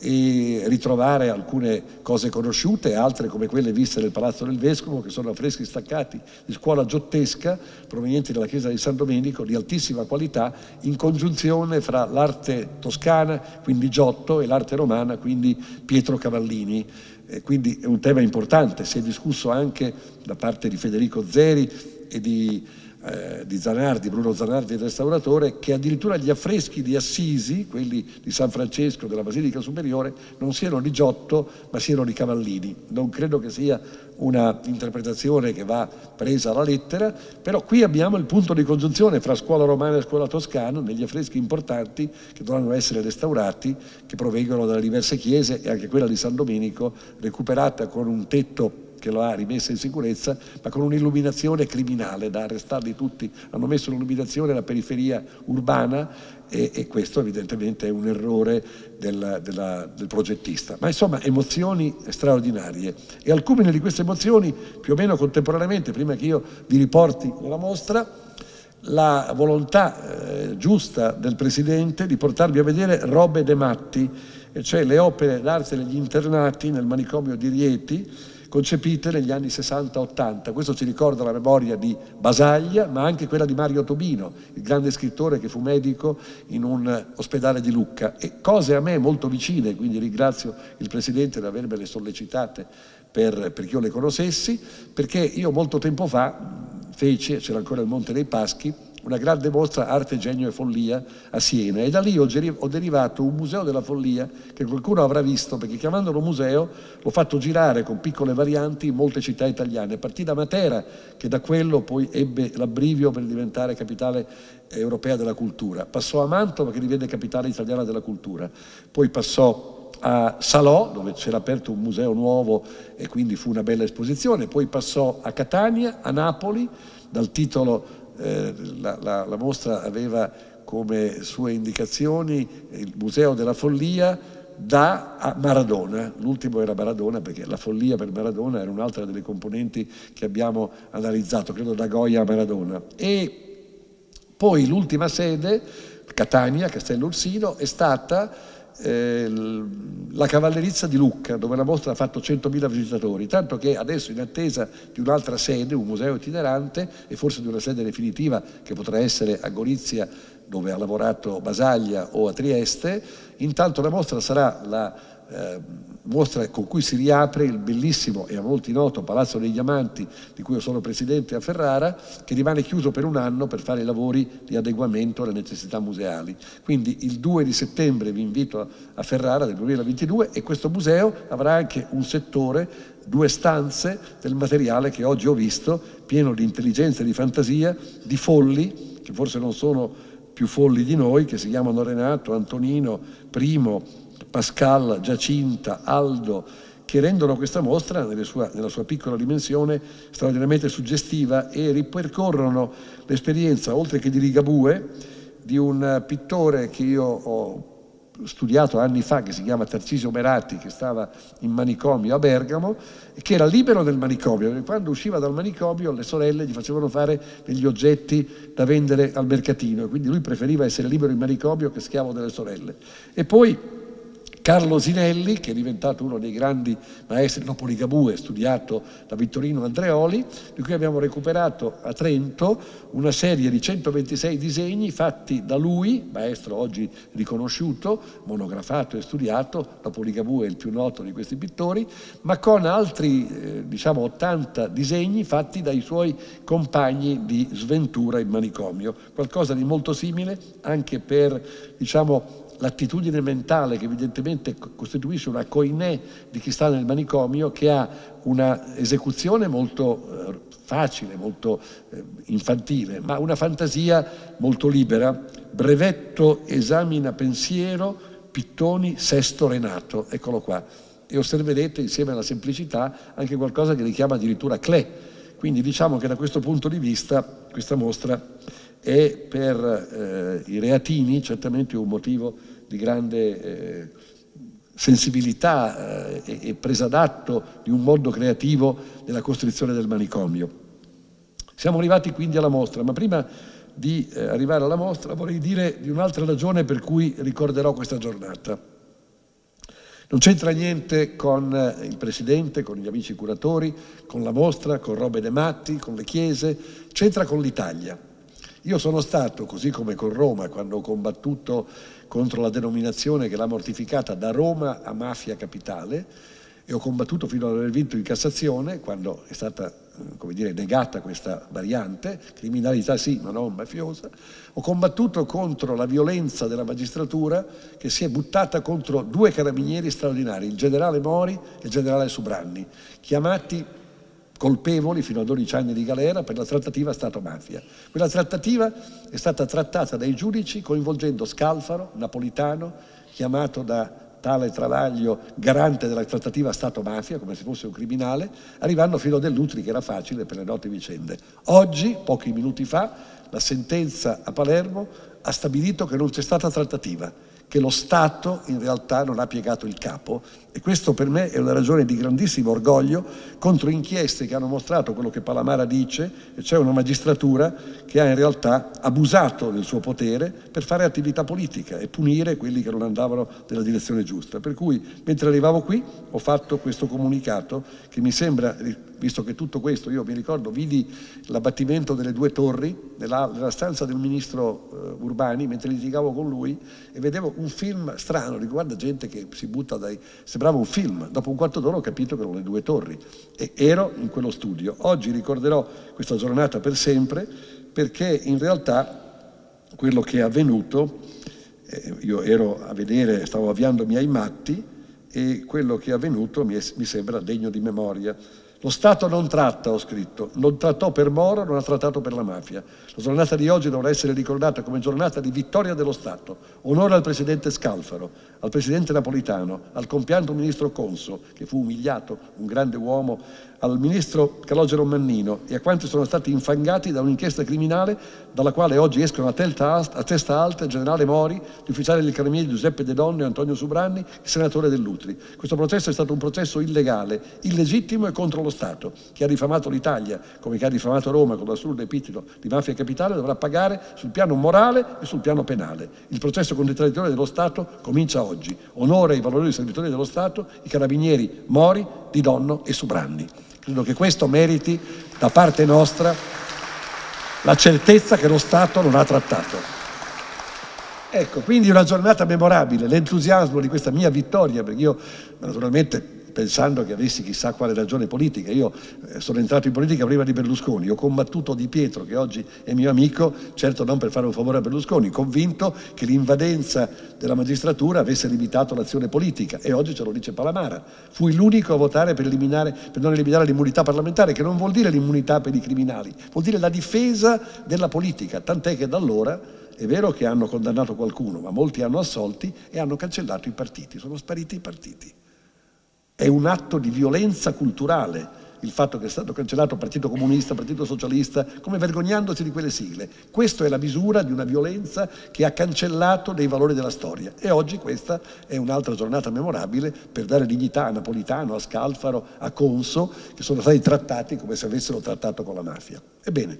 e ritrovare alcune cose conosciute, altre come quelle viste nel Palazzo del Vescovo, che sono affreschi staccati di scuola giottesca provenienti dalla chiesa di San Domenico, di altissima qualità, in congiunzione fra l'arte toscana, quindi Giotto, e l'arte romana, quindi Pietro Cavallini. E quindi è un tema importante, si è discusso anche da parte di Federico Zeri e di eh, di Zanardi, Bruno Zanardi il restauratore, che addirittura gli affreschi di Assisi, quelli di San Francesco della Basilica Superiore, non siano di Giotto ma siano di Cavallini. Non credo che sia una interpretazione che va presa alla lettera, però qui abbiamo il punto di congiunzione fra scuola romana e scuola toscana, negli affreschi importanti che dovranno essere restaurati, che provengono dalle diverse chiese e anche quella di San Domenico, recuperata con un tetto che lo ha rimessa in sicurezza, ma con un'illuminazione criminale da arrestarli tutti. Hanno messo l'illuminazione alla periferia urbana e, e, questo evidentemente è un errore del, della, del, progettista. Ma insomma emozioni straordinarie e al culmine di queste emozioni, più o meno contemporaneamente, prima che io vi riporti la mostra, la volontà eh, giusta del Presidente di portarvi a vedere robe de matti, cioè le opere d'arte degli internati nel manicomio di Rieti, concepite negli anni 60-80. Questo ci ricorda la memoria di Basaglia, ma anche quella di Mario Tobino, il grande scrittore che fu medico in un ospedale di Lucca. E cose a me molto vicine, quindi ringrazio il Presidente di avermele sollecitate per, perché io le conoscessi, perché io molto tempo fa feci, c'era ancora il Monte dei Paschi, una grande mostra Arte, Genio e Follia a Siena. E da lì ho, derivato un museo della follia che qualcuno avrà visto perché chiamandolo museo l'ho fatto girare con piccole varianti in molte città italiane, partì da Matera che da quello poi ebbe l'abbrivio per diventare capitale europea della cultura, passò a Mantova che divenne capitale italiana della cultura, poi passò a Salò dove c'era aperto un museo nuovo e quindi fu una bella esposizione, poi passò a Catania, a Napoli, dal titolo eh, la, la, la mostra aveva come sue indicazioni il Museo della Follia da a Maradona, l'ultimo era Maradona perché la follia per Maradona era un'altra delle componenti che abbiamo analizzato, credo da Goya a Maradona. E poi l'ultima sede, Catania, Castello Ursino, è stata eh, la cavallerizza di Lucca, dove la mostra ha fatto 100.000 visitatori, tanto che adesso in attesa di un'altra sede, un museo itinerante e forse di una sede definitiva che potrà essere a Gorizia dove ha lavorato Basaglia o a Trieste, intanto la mostra sarà la eh, mostra con cui si riapre il bellissimo e a molti noto Palazzo dei Diamanti, di cui io sono presidente a Ferrara, che rimane chiuso per un anno per fare i lavori di adeguamento alle necessità museali. Quindi il 2 di settembre vi invito a Ferrara del 2022 e questo museo avrà anche un settore, due stanze del materiale che oggi ho visto, pieno di intelligenza e di fantasia, di folli, che forse non sono più folli di noi, che si chiamano Renato, Antonino, Primo, Pascal, Giacinta, Aldo, che rendono questa mostra, sua, nella sua piccola dimensione, straordinariamente suggestiva e ripercorrono l'esperienza, oltre che di Ligabue, di un pittore che io ho studiato anni fa, che si chiama Tarcisio Merati, che stava in manicomio a Bergamo, che era libero del manicomio, perché quando usciva dal manicomio le sorelle gli facevano fare degli oggetti da vendere al mercatino, quindi lui preferiva essere libero in manicomio che schiavo delle sorelle. E poi Carlo Zinelli, che è diventato uno dei grandi maestri dopo Ligabue, studiato da Vittorino Andreoli, di cui abbiamo recuperato a Trento una serie di 126 disegni fatti da lui, maestro oggi riconosciuto, monografato e studiato, dopo Ligabue è il più noto di questi pittori, ma con altri eh, diciamo 80 disegni fatti dai suoi compagni di sventura in manicomio, qualcosa di molto simile anche per diciamo l'attitudine mentale che evidentemente costituisce una coinè di chi sta nel manicomio che ha una esecuzione molto eh, facile, molto eh, infantile, ma una fantasia molto libera. Brevetto esamina pensiero, Pittoni, Sesto Renato, eccolo qua. E osserverete insieme alla semplicità anche qualcosa che richiama addirittura Clé. Quindi diciamo che da questo punto di vista questa mostra è per eh, i reatini certamente un motivo di grande eh, sensibilità eh, e presa d'atto di un mondo creativo nella costruzione del manicomio. Siamo arrivati quindi alla mostra, ma prima di eh, arrivare alla mostra vorrei dire di un'altra ragione per cui ricorderò questa giornata. Non c'entra niente con eh, il Presidente, con gli amici curatori, con la mostra, con Robe De Matti, con le chiese, c'entra con l'Italia. Io sono stato, così come con Roma, quando ho combattuto contro la denominazione che l'ha mortificata da Roma a mafia capitale e ho combattuto fino ad aver vinto in Cassazione quando è stata come dire, negata questa variante, criminalità sì ma non mafiosa, ho combattuto contro la violenza della magistratura che si è buttata contro due carabinieri straordinari, il generale Mori e il generale Subranni, chiamati colpevoli fino a 12 anni di galera per la trattativa Stato-mafia. Quella trattativa è stata trattata dai giudici coinvolgendo Scalfaro, napolitano, chiamato da tale Travaglio garante della trattativa Stato-mafia, come se fosse un criminale, arrivando fino a Dell'Utri che era facile per le note vicende. Oggi, pochi minuti fa, la sentenza a Palermo ha stabilito che non c'è stata trattativa che lo Stato in realtà non ha piegato il capo e questo per me è una ragione di grandissimo orgoglio contro inchieste che hanno mostrato quello che Palamara dice, e cioè una magistratura che ha in realtà abusato del suo potere per fare attività politica e punire quelli che non andavano nella direzione giusta. Per cui mentre arrivavo qui ho fatto questo comunicato che mi sembra visto che tutto questo, io mi ricordo, vidi l'abbattimento delle due torri nella, nella stanza del ministro uh, Urbani mentre litigavo con lui e vedevo un film strano, riguarda gente che si butta dai... sembrava un film, dopo un quarto d'ora ho capito che erano le due torri e ero in quello studio. Oggi ricorderò questa giornata per sempre perché in realtà quello che è avvenuto, eh, io ero a vedere, stavo avviandomi ai matti e quello che è avvenuto mi, è, mi sembra degno di memoria. Lo Stato non tratta, ho scritto, non trattò per Moro, non ha trattato per la mafia. La giornata di oggi dovrà essere ricordata come giornata di vittoria dello Stato. Onore al Presidente Scalfaro, al Presidente Napolitano, al compianto Ministro Conso, che fu umiliato, un grande uomo, al Ministro Calogero Mannino e a quanti sono stati infangati da un'inchiesta criminale dalla quale oggi escono a, testa alta il generale Mori, l'ufficiale del Carabinieri Giuseppe De Donno e Antonio Subranni, il senatore dell'Utri. Questo processo è stato un processo illegale, illegittimo e contro lo Stato, che ha rifamato l'Italia, come che ha rifamato Roma con l'assurdo epiteto di mafia capitale, dovrà pagare sul piano morale e sul piano penale. Il processo contro i traditori dello Stato comincia oggi. Onore ai valori servitori dello Stato, i carabinieri Mori, Di Donno e Subranni. Credo che questo meriti da parte nostra la certezza che lo Stato non ha trattato. Ecco, quindi una giornata memorabile, l'entusiasmo di questa mia vittoria, perché io naturalmente pensando che avessi chissà quale ragione politica. Io eh, sono entrato in politica prima di Berlusconi, ho combattuto Di Pietro, che oggi è mio amico, certo non per fare un favore a Berlusconi, convinto che l'invadenza della magistratura avesse limitato l'azione politica e oggi ce lo dice Palamara. Fui l'unico a votare per, per non eliminare l'immunità parlamentare, che non vuol dire l'immunità per i criminali, vuol dire la difesa della politica, tant'è che da allora è vero che hanno condannato qualcuno, ma molti hanno assolti e hanno cancellato i partiti, sono spariti i partiti. È un atto di violenza culturale il fatto che è stato cancellato Partito Comunista, Partito Socialista, come vergognandosi di quelle sigle. Questa è la misura di una violenza che ha cancellato dei valori della storia. E oggi questa è un'altra giornata memorabile per dare dignità a Napolitano, a Scalfaro, a Conso, che sono stati trattati come se avessero trattato con la mafia. Ebbene,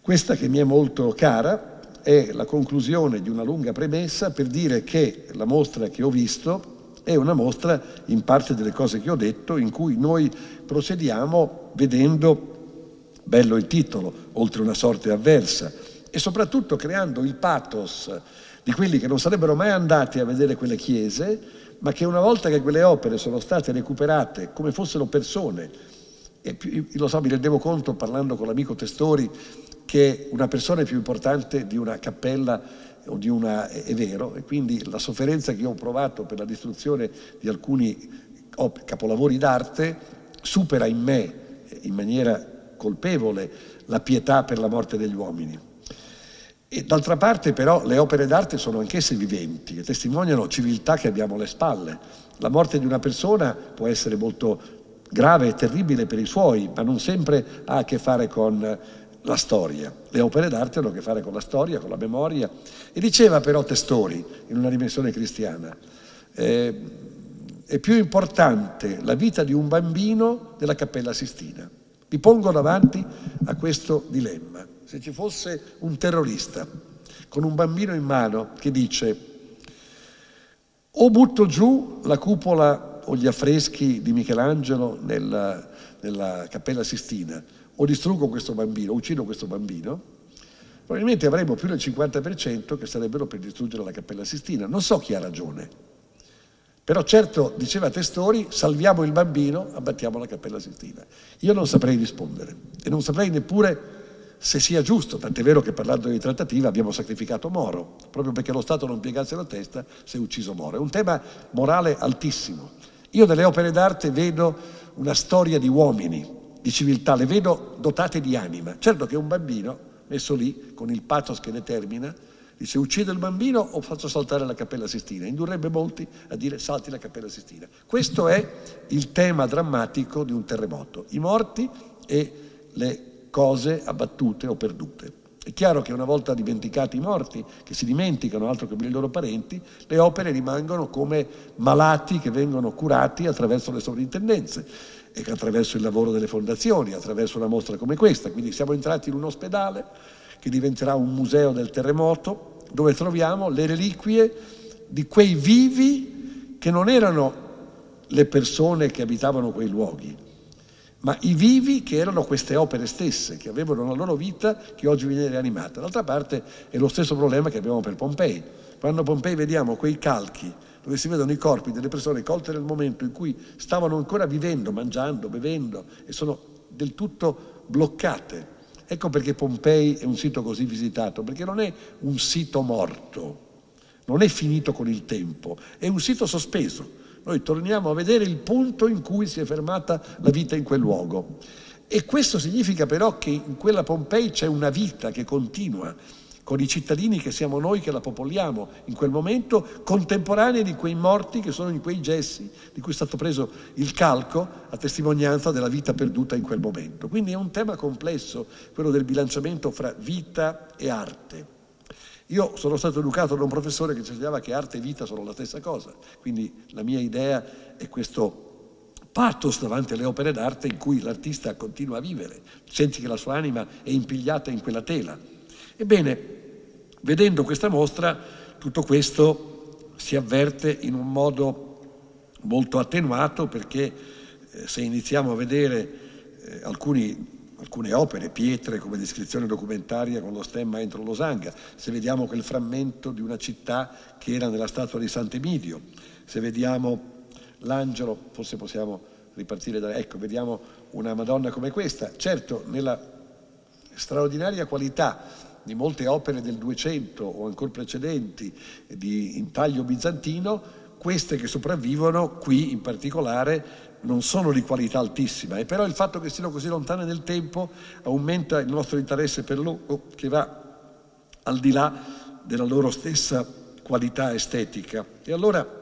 questa che mi è molto cara è la conclusione di una lunga premessa per dire che la mostra che ho visto è una mostra in parte delle cose che ho detto in cui noi procediamo vedendo, bello il titolo, oltre una sorte avversa, e soprattutto creando il pathos di quelli che non sarebbero mai andati a vedere quelle chiese, ma che una volta che quelle opere sono state recuperate come fossero persone, e più, lo so, mi rendevo conto parlando con l'amico Testori che una persona è più importante di una cappella di una, è vero, e quindi la sofferenza che io ho provato per la distruzione di alcuni capolavori d'arte supera in me in maniera colpevole la pietà per la morte degli uomini. E d'altra parte però le opere d'arte sono anch'esse viventi e testimoniano civiltà che abbiamo alle spalle. La morte di una persona può essere molto grave e terribile per i suoi, ma non sempre ha a che fare con la storia. Le opere d'arte hanno a che fare con la storia, con la memoria. E diceva però Testori, in una dimensione cristiana, eh, è più importante la vita di un bambino della Cappella Sistina. Vi pongo davanti a questo dilemma. Se ci fosse un terrorista con un bambino in mano che dice o butto giù la cupola o gli affreschi di Michelangelo nella, nella Cappella Sistina, o distruggo questo bambino, uccido questo bambino, probabilmente avremo più del 50% che sarebbero per distruggere la Cappella Sistina. Non so chi ha ragione, però certo, diceva Testori, salviamo il bambino, abbattiamo la Cappella Sistina. Io non saprei rispondere e non saprei neppure se sia giusto, tant'è vero che parlando di trattativa abbiamo sacrificato Moro, proprio perché lo Stato non piegasse la testa è ucciso Moro. È un tema morale altissimo. Io nelle opere d'arte vedo una storia di uomini, di civiltà, le vedo dotate di anima. Certo che un bambino, messo lì, con il pathos che determina, Dice uccido il bambino o faccio saltare la cappella Sistina? Indurrebbe molti a dire salti la cappella Sistina. Questo è il tema drammatico di un terremoto, i morti e le cose abbattute o perdute. È chiaro che una volta dimenticati i morti, che si dimenticano altro che per i loro parenti, le opere rimangono come malati che vengono curati attraverso le sovrintendenze attraverso il lavoro delle fondazioni, attraverso una mostra come questa. Quindi siamo entrati in un ospedale che diventerà un museo del terremoto, dove troviamo le reliquie di quei vivi che non erano le persone che abitavano quei luoghi, ma i vivi che erano queste opere stesse, che avevano una loro vita che oggi viene rianimata. D'altra parte è lo stesso problema che abbiamo per Pompei. Quando a Pompei vediamo quei calchi dove si vedono i corpi delle persone colte nel momento in cui stavano ancora vivendo, mangiando, bevendo e sono del tutto bloccate Ecco perché Pompei è un sito così visitato, perché non è un sito morto, non è finito con il tempo, è un sito sospeso. Noi torniamo a vedere il punto in cui si è fermata la vita in quel luogo. E questo significa però che in quella Pompei c'è una vita che continua, con i cittadini che siamo noi che la popoliamo in quel momento, contemporanei di quei morti che sono in quei gessi di cui è stato preso il calco a testimonianza della vita perduta in quel momento. Quindi è un tema complesso quello del bilanciamento fra vita e arte. Io sono stato educato da un professore che ci insegnava che arte e vita sono la stessa cosa, quindi la mia idea è questo pathos davanti alle opere d'arte in cui l'artista continua a vivere, senti che la sua anima è impigliata in quella tela. Ebbene, Vedendo questa mostra, tutto questo si avverte in un modo molto attenuato perché eh, se iniziamo a vedere eh, alcuni, alcune opere, pietre come descrizione documentaria con lo stemma entro Losanga, se vediamo quel frammento di una città che era nella statua di Sant'Emidio, se vediamo l'angelo, forse possiamo ripartire da... ecco, vediamo una Madonna come questa, certo nella straordinaria qualità di molte opere del 200 o ancora precedenti di intaglio bizantino, queste che sopravvivono qui in particolare non sono di qualità altissima e però il fatto che siano così lontane nel tempo aumenta il nostro interesse per loro che va al di là della loro stessa qualità estetica. E allora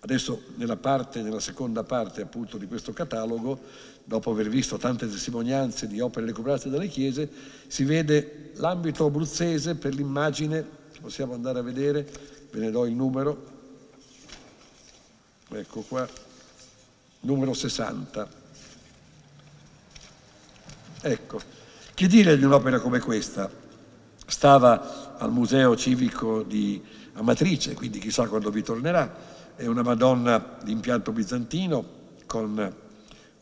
adesso nella, parte, nella seconda parte appunto di questo catalogo dopo aver visto tante testimonianze di opere recuperate dalle chiese, si vede l'ambito abruzzese per l'immagine, possiamo andare a vedere, ve ne do il numero, ecco qua, numero 60. Ecco, che dire di un'opera come questa? Stava al Museo Civico di Amatrice, quindi chissà quando vi tornerà, è una Madonna di impianto bizantino con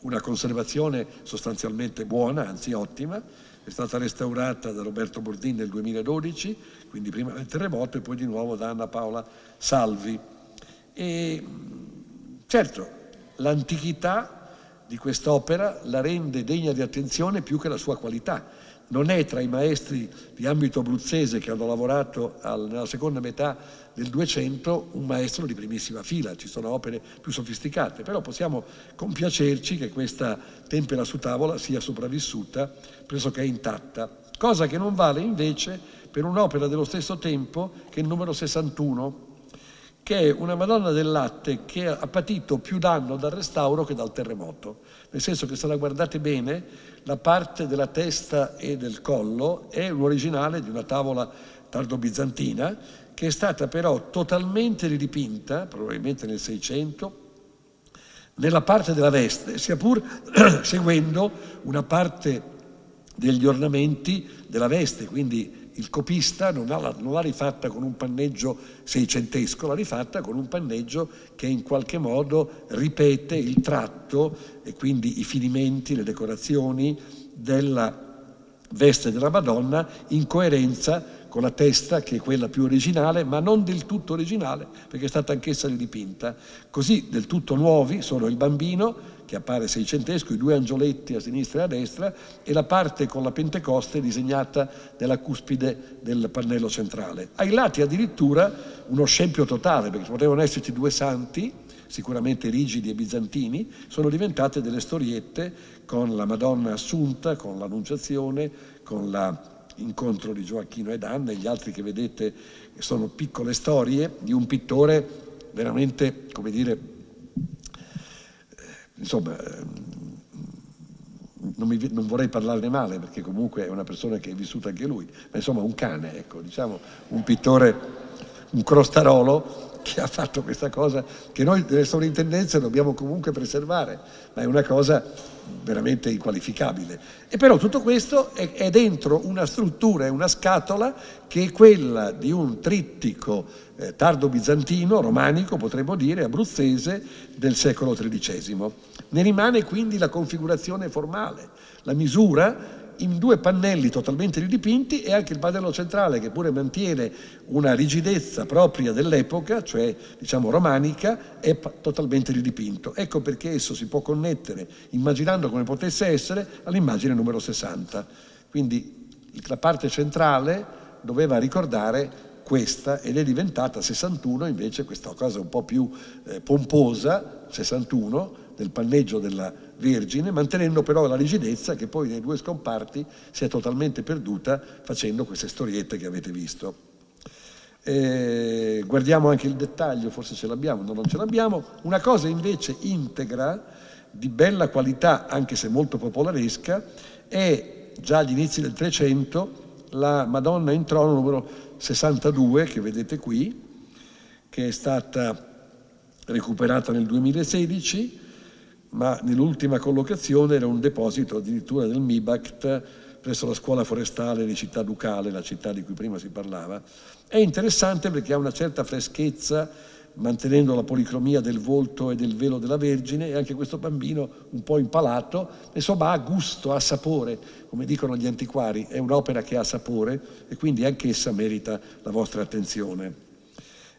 una conservazione sostanzialmente buona, anzi ottima, è stata restaurata da Roberto Bordin nel 2012, quindi prima del terremoto e poi di nuovo da Anna Paola Salvi. E certo, l'antichità di quest'opera la rende degna di attenzione più che la sua qualità non è tra i maestri di ambito abruzzese che hanno lavorato al, nella seconda metà del 200 un maestro di primissima fila, ci sono opere più sofisticate, però possiamo compiacerci che questa tempera su tavola sia sopravvissuta pressoché intatta, cosa che non vale invece per un'opera dello stesso tempo che è il numero 61, che è una Madonna del Latte che ha patito più danno dal restauro che dal terremoto, nel senso che se la guardate bene, la parte della testa e del collo è un originale di una tavola tardo-bizantina che è stata però totalmente ridipinta, probabilmente nel 600, nella parte della veste, sia pur seguendo una parte degli ornamenti della veste, quindi il copista non, ha, non l'ha rifatta con un panneggio seicentesco, l'ha rifatta con un panneggio che in qualche modo ripete il tratto e quindi i finimenti, le decorazioni della veste della Madonna in coerenza con la testa che è quella più originale, ma non del tutto originale, perché è stata anch'essa ridipinta. Così del tutto nuovi sono il bambino, che appare seicentesco, i due angioletti a sinistra e a destra, e la parte con la Pentecoste disegnata nella cuspide del pannello centrale. Ai lati addirittura uno scempio totale, perché potevano esserci due santi, sicuramente rigidi e bizantini, sono diventate delle storiette con la Madonna Assunta, con l'Annunciazione, con la Incontro di Gioacchino ed Anna e gli altri che vedete sono piccole storie di un pittore veramente, come dire, insomma, non, mi, non, vorrei parlarne male perché comunque è una persona che è vissuta anche lui, ma insomma un cane, ecco, diciamo un pittore, un crostarolo che ha fatto questa cosa che noi delle sovrintendenze dobbiamo comunque preservare, ma è una cosa veramente inqualificabile. E però tutto questo è, è dentro una struttura, è una scatola che è quella di un trittico eh, tardo bizantino, romanico potremmo dire, abruzzese del secolo XIII. Ne rimane quindi la configurazione formale, la misura in due pannelli totalmente ridipinti e anche il pannello centrale che pure mantiene una rigidezza propria dell'epoca, cioè diciamo romanica, è totalmente ridipinto. Ecco perché esso si può connettere, immaginando come potesse essere, all'immagine numero 60. Quindi la parte centrale doveva ricordare questa ed è diventata 61 invece questa cosa un po' più eh, pomposa, 61, del panneggio della Vergine, mantenendo però la rigidezza che poi nei due scomparti si è totalmente perduta facendo queste storiette che avete visto. Eh, guardiamo anche il dettaglio, forse ce l'abbiamo, no, non ce l'abbiamo. Una cosa invece integra, di bella qualità, anche se molto popolaresca, è già agli inizi del Trecento la Madonna in trono numero 62 che vedete qui, che è stata recuperata nel 2016 ma nell'ultima collocazione era un deposito addirittura del MIBACT presso la scuola forestale di Città Ducale, la città di cui prima si parlava. È interessante perché ha una certa freschezza, mantenendo la policromia del volto e del velo della Vergine, e anche questo bambino un po' impalato, insomma ha gusto, ha sapore, come dicono gli antiquari, è un'opera che ha sapore e quindi anch'essa merita la vostra attenzione.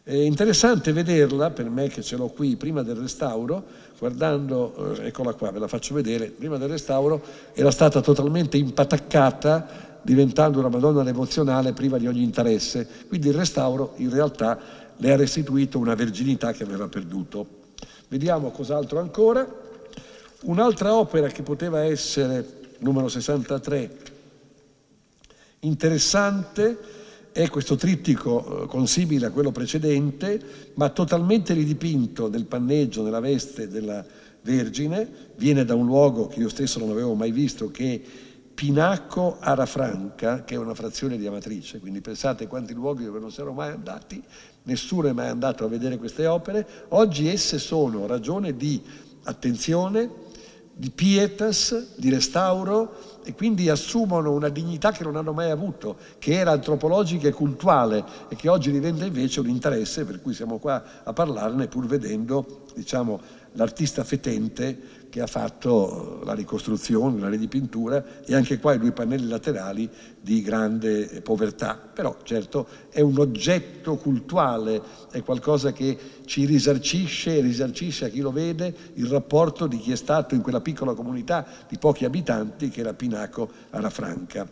È interessante vederla, per me che ce l'ho qui prima del restauro, guardando, eh, eccola qua, ve la faccio vedere, prima del restauro era stata totalmente impataccata diventando una Madonna devozionale priva di ogni interesse. Quindi il restauro in realtà le ha restituito una verginità che aveva perduto. Vediamo cos'altro ancora. Un'altra opera che poteva essere, numero 63, interessante, è questo trittico eh, consibile a quello precedente, ma totalmente ridipinto nel panneggio, nella veste della Vergine, viene da un luogo che io stesso non avevo mai visto, che Pinacco Arafranca, che è una frazione di Amatrice, quindi pensate quanti luoghi dove non si erano mai andati, nessuno è mai andato a vedere queste opere, oggi esse sono ragione di attenzione, di pietas, di restauro, e quindi assumono una dignità che non hanno mai avuto, che era antropologica e cultuale e che oggi diventa invece un interesse, per cui siamo qua a parlarne pur vedendo diciamo, l'artista fetente che ha fatto la ricostruzione, la ridipintura e anche qua i due pannelli laterali di grande povertà. Però certo è un oggetto cultuale, è qualcosa che ci risarcisce e risarcisce a chi lo vede il rapporto di chi è stato in quella piccola comunità di pochi abitanti che era Pinaco alla Franca.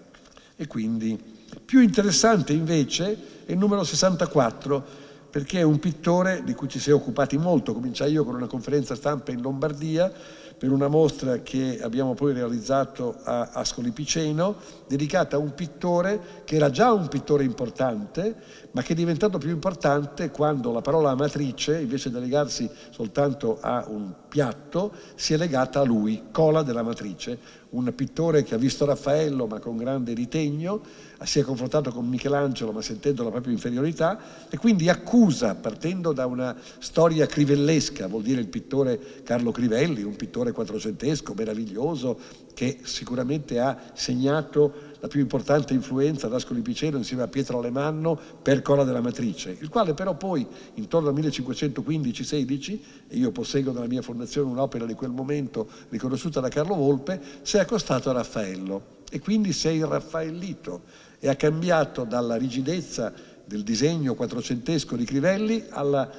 E quindi più interessante invece è il numero 64 perché è un pittore di cui ci si è occupati molto, cominciai io con una conferenza stampa in Lombardia per una mostra che abbiamo poi realizzato a Ascoli Piceno, dedicata a un pittore che era già un pittore importante, ma che è diventato più importante quando la parola amatrice, invece di legarsi soltanto a un piatto, si è legata a lui, Cola della Matrice, un pittore che ha visto Raffaello ma con grande ritegno, si è confrontato con Michelangelo ma sentendo la propria inferiorità e quindi accusa, partendo da una storia crivellesca, vuol dire il pittore Carlo Crivelli, un pittore quattrocentesco meraviglioso che sicuramente ha segnato la più importante influenza ad Ascoli Piceno insieme a Pietro Alemanno per Cola della Matrice, il quale però poi intorno al 1515-16, e io posseggo nella mia fondazione un'opera di quel momento riconosciuta da Carlo Volpe, si è accostato a Raffaello. E quindi si è irraffaellito e ha cambiato dalla rigidezza del disegno quattrocentesco di Crivelli alla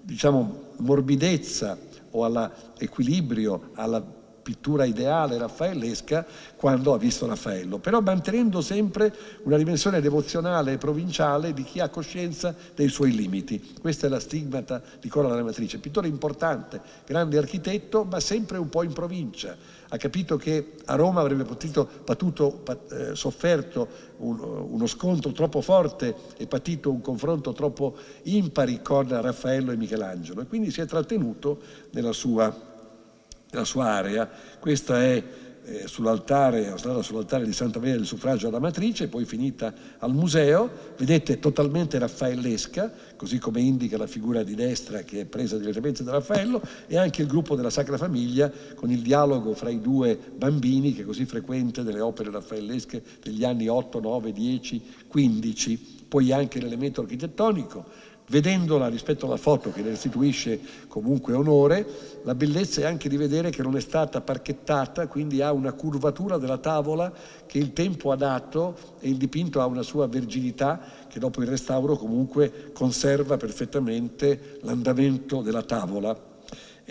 diciamo, morbidezza o all'equilibrio, alla pittura ideale raffaellesca quando ha visto Raffaello, però mantenendo sempre una dimensione devozionale e provinciale di chi ha coscienza dei suoi limiti. Questa è la stigmata di Cora la Matrice, pittore importante, grande architetto, ma sempre un po' in provincia. Ha capito che a Roma avrebbe potuto, patuto, eh, sofferto un, uno scontro troppo forte e patito un confronto troppo impari con Raffaello e Michelangelo e quindi si è trattenuto nella sua della sua area. Questa è eh, sull'altare, sull'altare di Santa Maria del Suffragio alla Matrice, poi finita al museo. Vedete totalmente raffaellesca, così come indica la figura di destra che è presa direttamente da Raffaello, e anche il gruppo della Sacra Famiglia con il dialogo fra i due bambini che è così frequente delle opere raffaellesche degli anni 8, 9, 10, 15. Poi anche l'elemento architettonico Vedendola rispetto alla foto che le restituisce comunque onore, la bellezza è anche di vedere che non è stata parchettata, quindi ha una curvatura della tavola che il tempo ha dato e il dipinto ha una sua verginità che dopo il restauro comunque conserva perfettamente l'andamento della tavola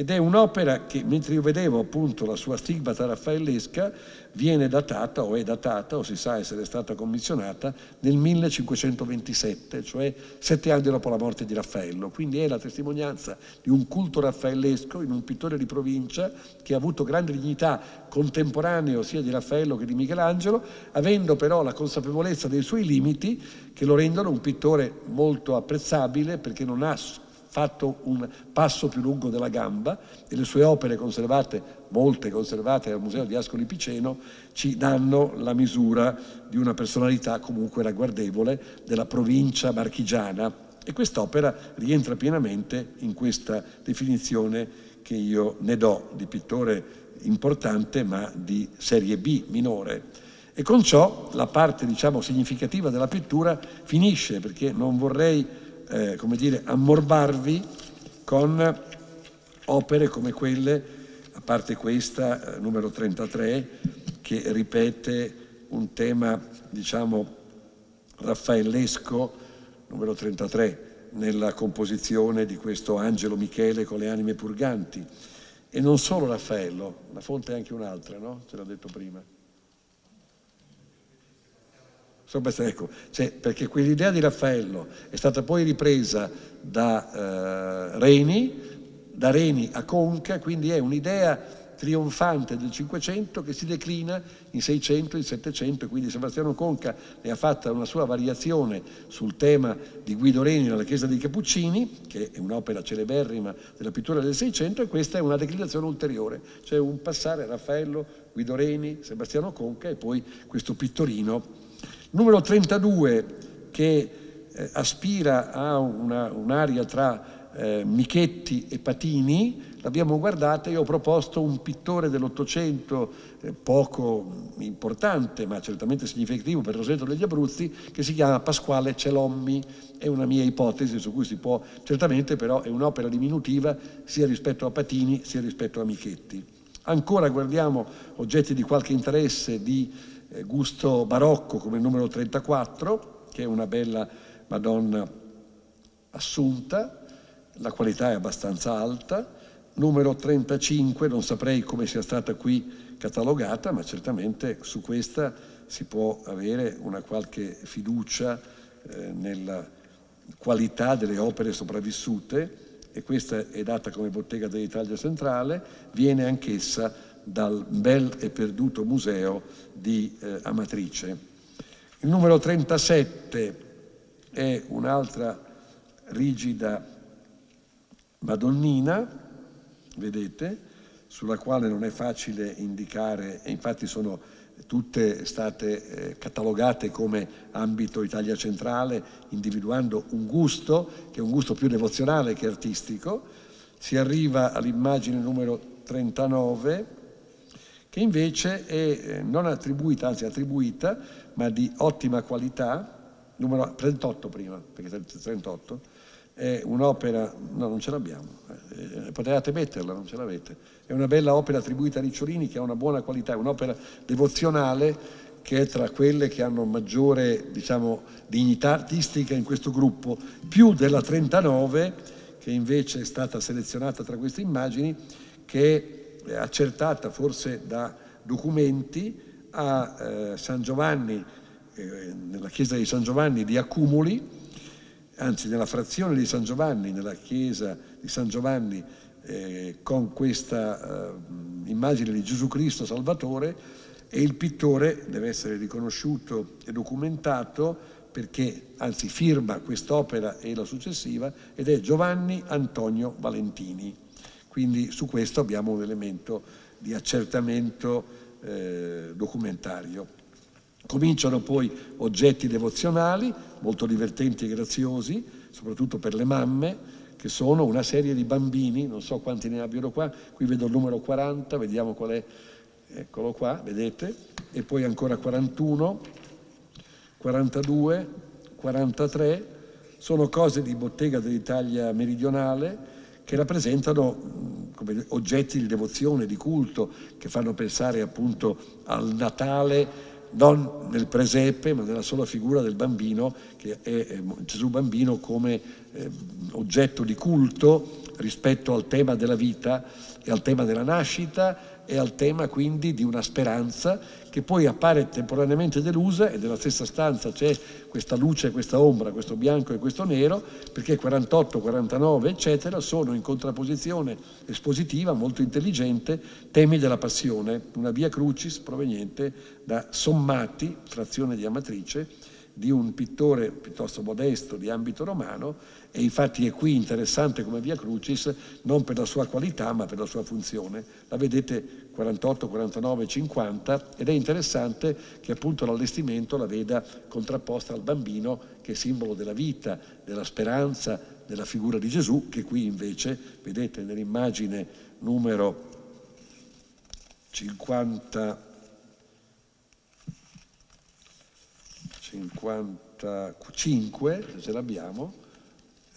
ed è un'opera che, mentre io vedevo appunto la sua stigmata raffaellesca, viene datata o è datata o si sa essere stata commissionata nel 1527, cioè sette anni dopo la morte di Raffaello. Quindi è la testimonianza di un culto raffaellesco in un pittore di provincia che ha avuto grande dignità contemporaneo sia di Raffaello che di Michelangelo, avendo però la consapevolezza dei suoi limiti che lo rendono un pittore molto apprezzabile perché non ha fatto un passo più lungo della gamba e le sue opere conservate, molte conservate al Museo di Ascoli Piceno, ci danno la misura di una personalità comunque ragguardevole della provincia marchigiana e quest'opera rientra pienamente in questa definizione che io ne do di pittore importante ma di serie B minore. E con ciò la parte diciamo, significativa della pittura finisce perché non vorrei eh, come dire, ammorbarvi con opere come quelle, a parte questa, eh, numero 33, che ripete un tema, diciamo, raffaellesco, numero 33, nella composizione di questo Angelo Michele con le anime purganti. E non solo Raffaello, la fonte è anche un'altra, no? Ce l'ho detto prima. Ecco, cioè, perché quell'idea di Raffaello è stata poi ripresa da eh, Reni, da Reni a Conca, quindi è un'idea trionfante del Cinquecento che si declina in 600, in 700, quindi Sebastiano Conca ne ha fatta una sua variazione sul tema di Guido Reni nella chiesa dei Cappuccini, che è un'opera celeberrima della pittura del Seicento, e questa è una declinazione ulteriore, cioè un passare Raffaello, Guido Reni, Sebastiano Conca e poi questo pittorino Numero 32 che eh, aspira a una, un'area tra eh, Michetti e Patini, l'abbiamo guardata e ho proposto un pittore dell'Ottocento eh, poco importante ma certamente significativo per il Roseto degli Abruzzi che si chiama Pasquale Celommi, è una mia ipotesi su cui si può, certamente però è un'opera diminutiva sia rispetto a Patini sia rispetto a Michetti. Ancora guardiamo oggetti di qualche interesse di gusto barocco come il numero 34, che è una bella Madonna assunta, la qualità è abbastanza alta, numero 35, non saprei come sia stata qui catalogata, ma certamente su questa si può avere una qualche fiducia eh, nella qualità delle opere sopravvissute e questa è data come bottega dell'Italia centrale, viene anch'essa dal bel e perduto museo di eh, Amatrice. Il numero 37 è un'altra rigida Madonnina, vedete, sulla quale non è facile indicare, e infatti sono tutte state eh, catalogate come ambito Italia centrale, individuando un gusto, che è un gusto più devozionale che artistico. Si arriva all'immagine numero 39, che invece è eh, non attribuita, anzi attribuita, ma di ottima qualità, numero 38 prima, perché 38, è un'opera, no non ce l'abbiamo, eh, potevate metterla, non ce l'avete, è una bella opera attribuita a Ricciolini che ha una buona qualità, è un'opera devozionale che è tra quelle che hanno maggiore diciamo, dignità artistica in questo gruppo, più della 39 che invece è stata selezionata tra queste immagini, che accertata forse da documenti a eh, San Giovanni, eh, nella chiesa di San Giovanni di Accumuli, anzi nella frazione di San Giovanni, nella chiesa di San Giovanni eh, con questa eh, immagine di Gesù Cristo Salvatore e il pittore deve essere riconosciuto e documentato perché anzi firma quest'opera e la successiva ed è Giovanni Antonio Valentini. Quindi su questo abbiamo un elemento di accertamento eh, documentario. Cominciano poi oggetti devozionali molto divertenti e graziosi, soprattutto per le mamme, che sono una serie di bambini, non so quanti ne abbiano qua, qui vedo il numero 40, vediamo qual è, eccolo qua, vedete, e poi ancora 41, 42, 43, sono cose di bottega dell'Italia meridionale che rappresentano come, oggetti di devozione, di culto, che fanno pensare appunto al Natale non nel presepe, ma nella sola figura del bambino, che è Gesù bambino come eh, oggetto di culto rispetto al tema della vita e al tema della nascita e al tema quindi di una speranza che poi appare temporaneamente delusa e nella stessa stanza c'è questa luce e questa ombra, questo bianco e questo nero, perché 48, 49 eccetera sono in contrapposizione espositiva molto intelligente temi della passione, una via crucis proveniente da sommati, frazione di Amatrice, di un pittore piuttosto modesto di ambito romano e infatti è qui interessante come Via Crucis non per la sua qualità ma per la sua funzione. La vedete 48, 49, 50 ed è interessante che appunto l'allestimento la veda contrapposta al bambino che è simbolo della vita, della speranza, della figura di Gesù che qui invece vedete nell'immagine numero 50 55, se l'abbiamo,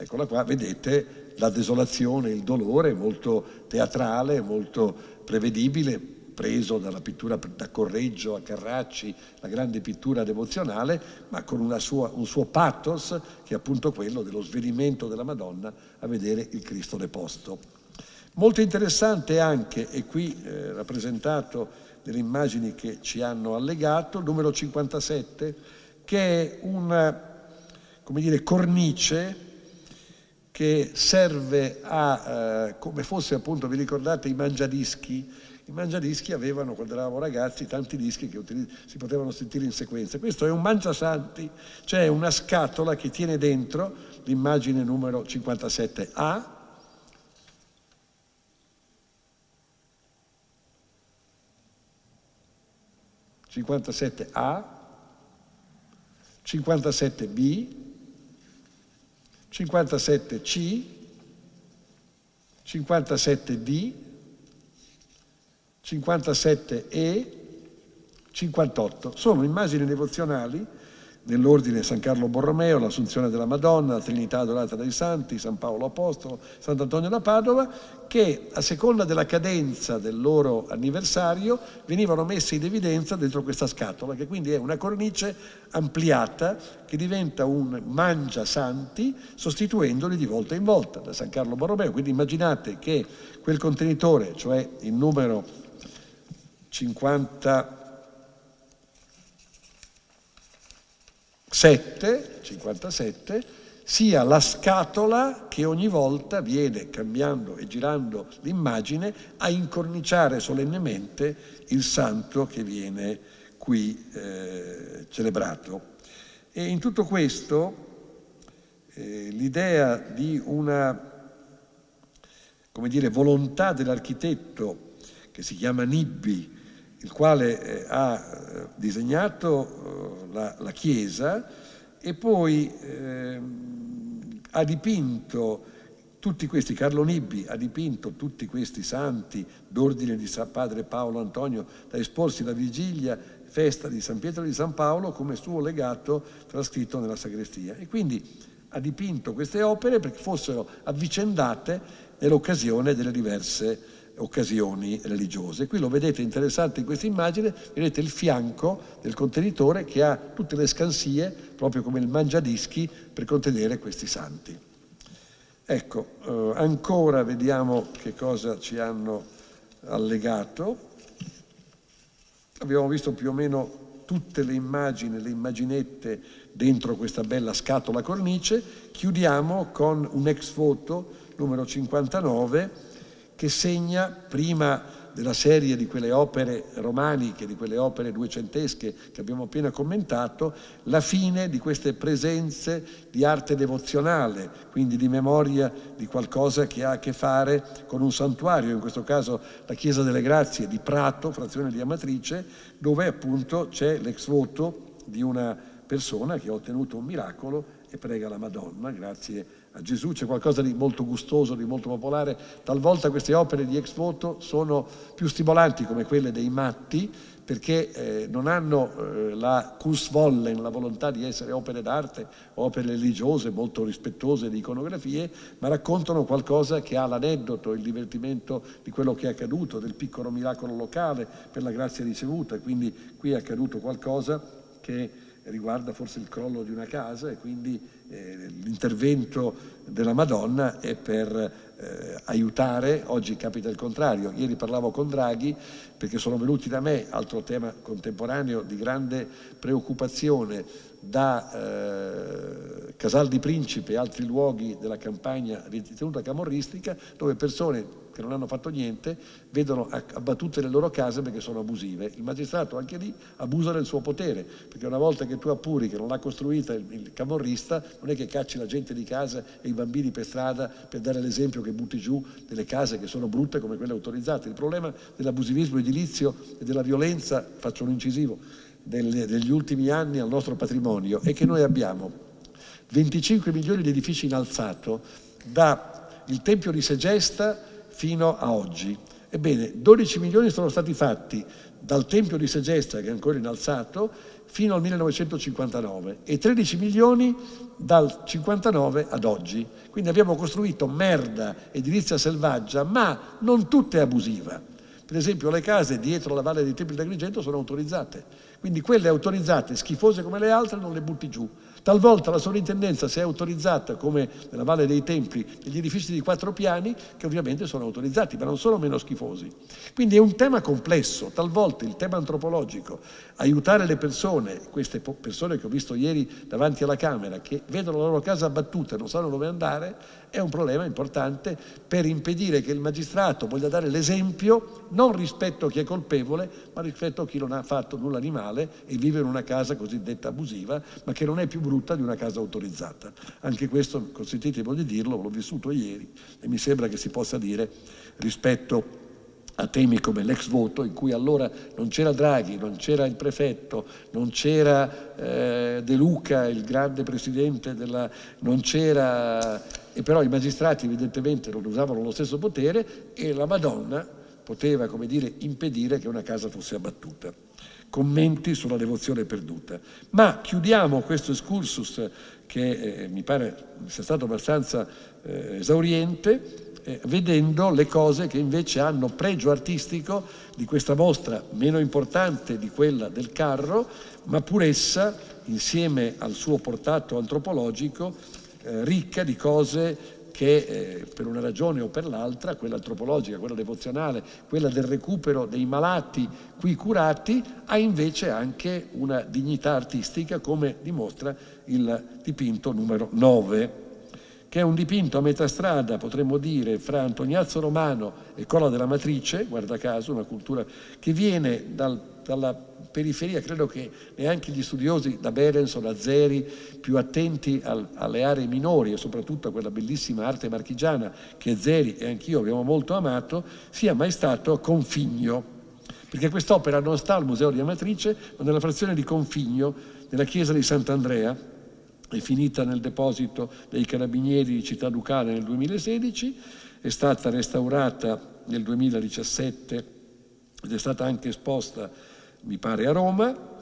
eccola qua, vedete la desolazione, il dolore molto teatrale, molto prevedibile, preso dalla pittura da Correggio a Carracci, la grande pittura devozionale, ma con sua, un suo pathos che è appunto quello dello svenimento della Madonna a vedere il Cristo deposto. Molto interessante anche, e qui eh, rappresentato nelle immagini che ci hanno allegato, il numero 57, che è una dire, cornice che serve a, eh, come fosse appunto, vi ricordate, i mangiadischi? I mangiadischi avevano, quando eravamo ragazzi, tanti dischi che si potevano sentire in sequenza. Questo è un mangiasanti, cioè una scatola che tiene dentro l'immagine numero 57A, 57A, 57B, 57C, 57D, 57E, 58. Sono immagini devozionali nell'ordine San Carlo Borromeo, l'Assunzione della Madonna, la Trinità adorata dai Santi, San Paolo Apostolo, Sant'Antonio da Padova, che a seconda della cadenza del loro anniversario venivano messi in evidenza dentro questa scatola, che quindi è una cornice ampliata che diventa un mangia santi sostituendoli di volta in volta da San Carlo Borromeo. Quindi immaginate che quel contenitore, cioè il numero 50 7, 57, sia la scatola che ogni volta viene, cambiando e girando l'immagine, a incorniciare solennemente il santo che viene qui eh, celebrato. E in tutto questo eh, l'idea di una come dire, volontà dell'architetto che si chiama Nibbi, il quale eh, ha eh, disegnato eh, la, la, chiesa e poi eh, ha dipinto tutti questi, Carlo Nibbi ha dipinto tutti questi santi d'ordine di San Padre Paolo Antonio da esporsi la vigilia, festa di San Pietro di San Paolo come suo legato trascritto nella sagrestia. E quindi ha dipinto queste opere perché fossero avvicendate nell'occasione delle diverse occasioni religiose. Qui lo vedete interessante in questa immagine, vedete il fianco del contenitore che ha tutte le scansie, proprio come il mangiadischi, per contenere questi santi. Ecco, eh, ancora vediamo che cosa ci hanno allegato. Abbiamo visto più o meno tutte le immagini, le immaginette dentro questa bella scatola cornice. Chiudiamo con un ex foto numero 59 che segna prima della serie di quelle opere romaniche, di quelle opere duecentesche che abbiamo appena commentato, la fine di queste presenze di arte devozionale, quindi di memoria di qualcosa che ha a che fare con un santuario, in questo caso la Chiesa delle Grazie di Prato, frazione di Amatrice, dove appunto c'è l'ex voto di una persona che ha ottenuto un miracolo e prega la Madonna, grazie a Gesù. C'è qualcosa di molto gustoso, di molto popolare. Talvolta queste opere di ex voto sono più stimolanti come quelle dei matti, perché eh, non hanno eh, la Kursvollen, la volontà di essere opere d'arte, opere religiose molto rispettose di iconografie, ma raccontano qualcosa che ha l'aneddoto, il divertimento di quello che è accaduto, del piccolo miracolo locale per la grazia ricevuta. Quindi qui è accaduto qualcosa che riguarda forse il crollo di una casa e quindi l'intervento della Madonna è per eh, aiutare, oggi capita il contrario, ieri parlavo con Draghi perché sono venuti da me, altro tema contemporaneo di grande preoccupazione, da eh, Casal di Principe e altri luoghi della campagna ritenuta camorristica dove persone che non hanno fatto niente, vedono abbattute le loro case perché sono abusive. Il magistrato anche lì abusa del suo potere, perché una volta che tu appuri che non l'ha costruita il, il camorrista, non è che cacci la gente di casa e i bambini per strada per dare l'esempio che butti giù delle case che sono brutte come quelle autorizzate. Il problema dell'abusivismo edilizio e della violenza, faccio un incisivo, delle, degli ultimi anni al nostro patrimonio è che noi abbiamo 25 milioni di edifici in alzato da il Tempio di Segesta fino a oggi. Ebbene, 12 milioni sono stati fatti dal Tempio di Segesta, che è ancora innalzato, fino al 1959 e 13 milioni dal 59 ad oggi. Quindi abbiamo costruito merda edilizia selvaggia, ma non tutta è abusiva. Per esempio le case dietro la Valle dei Templi d'Agrigento sono autorizzate, quindi quelle autorizzate, schifose come le altre, non le butti giù. Talvolta la sovrintendenza si è autorizzata, come nella Valle dei Templi, degli edifici di quattro piani, che ovviamente sono autorizzati, ma non sono meno schifosi. Quindi è un tema complesso, talvolta il tema antropologico, aiutare le persone, queste persone che ho visto ieri davanti alla Camera, che vedono la loro casa abbattuta e non sanno dove andare, è un problema importante per impedire che il magistrato voglia dare l'esempio non rispetto a chi è colpevole, ma rispetto a chi non ha fatto nulla di male e vive in una casa cosiddetta abusiva, ma che non è più brutta di una casa autorizzata. Anche questo, consentitemi di dirlo, l'ho vissuto ieri e mi sembra che si possa dire rispetto a temi come l'ex voto, in cui allora non c'era Draghi, non c'era il prefetto, non c'era eh, De Luca, il grande presidente della... non c'era e però i magistrati evidentemente non usavano lo stesso potere e la Madonna poteva, come dire, impedire che una casa fosse abbattuta. Commenti sulla devozione perduta. Ma chiudiamo questo excursus che eh, mi pare sia stato abbastanza eh, esauriente, eh, vedendo le cose che invece hanno pregio artistico di questa mostra meno importante di quella del carro, ma pur essa, insieme al suo portato antropologico, eh, ricca di cose che eh, per una ragione o per l'altra, quella antropologica, quella devozionale, quella del recupero dei malati qui curati, ha invece anche una dignità artistica, come dimostra il dipinto numero 9 che è un dipinto a metà strada, potremmo dire, fra Antoniazzo Romano e Cola della Matrice, guarda caso, una cultura che viene dal, dalla periferia, credo che neanche gli studiosi da Berenson, da Zeri, più attenti al, alle aree minori e soprattutto a quella bellissima arte marchigiana che Zeri e anch'io abbiamo molto amato, sia mai stato Configno, perché quest'opera non sta al Museo di Amatrice, ma nella frazione di Configno, nella chiesa di Sant'Andrea, è finita nel deposito dei carabinieri di Città Ducale nel 2016, è stata restaurata nel 2017 ed è stata anche esposta mi pare a Roma,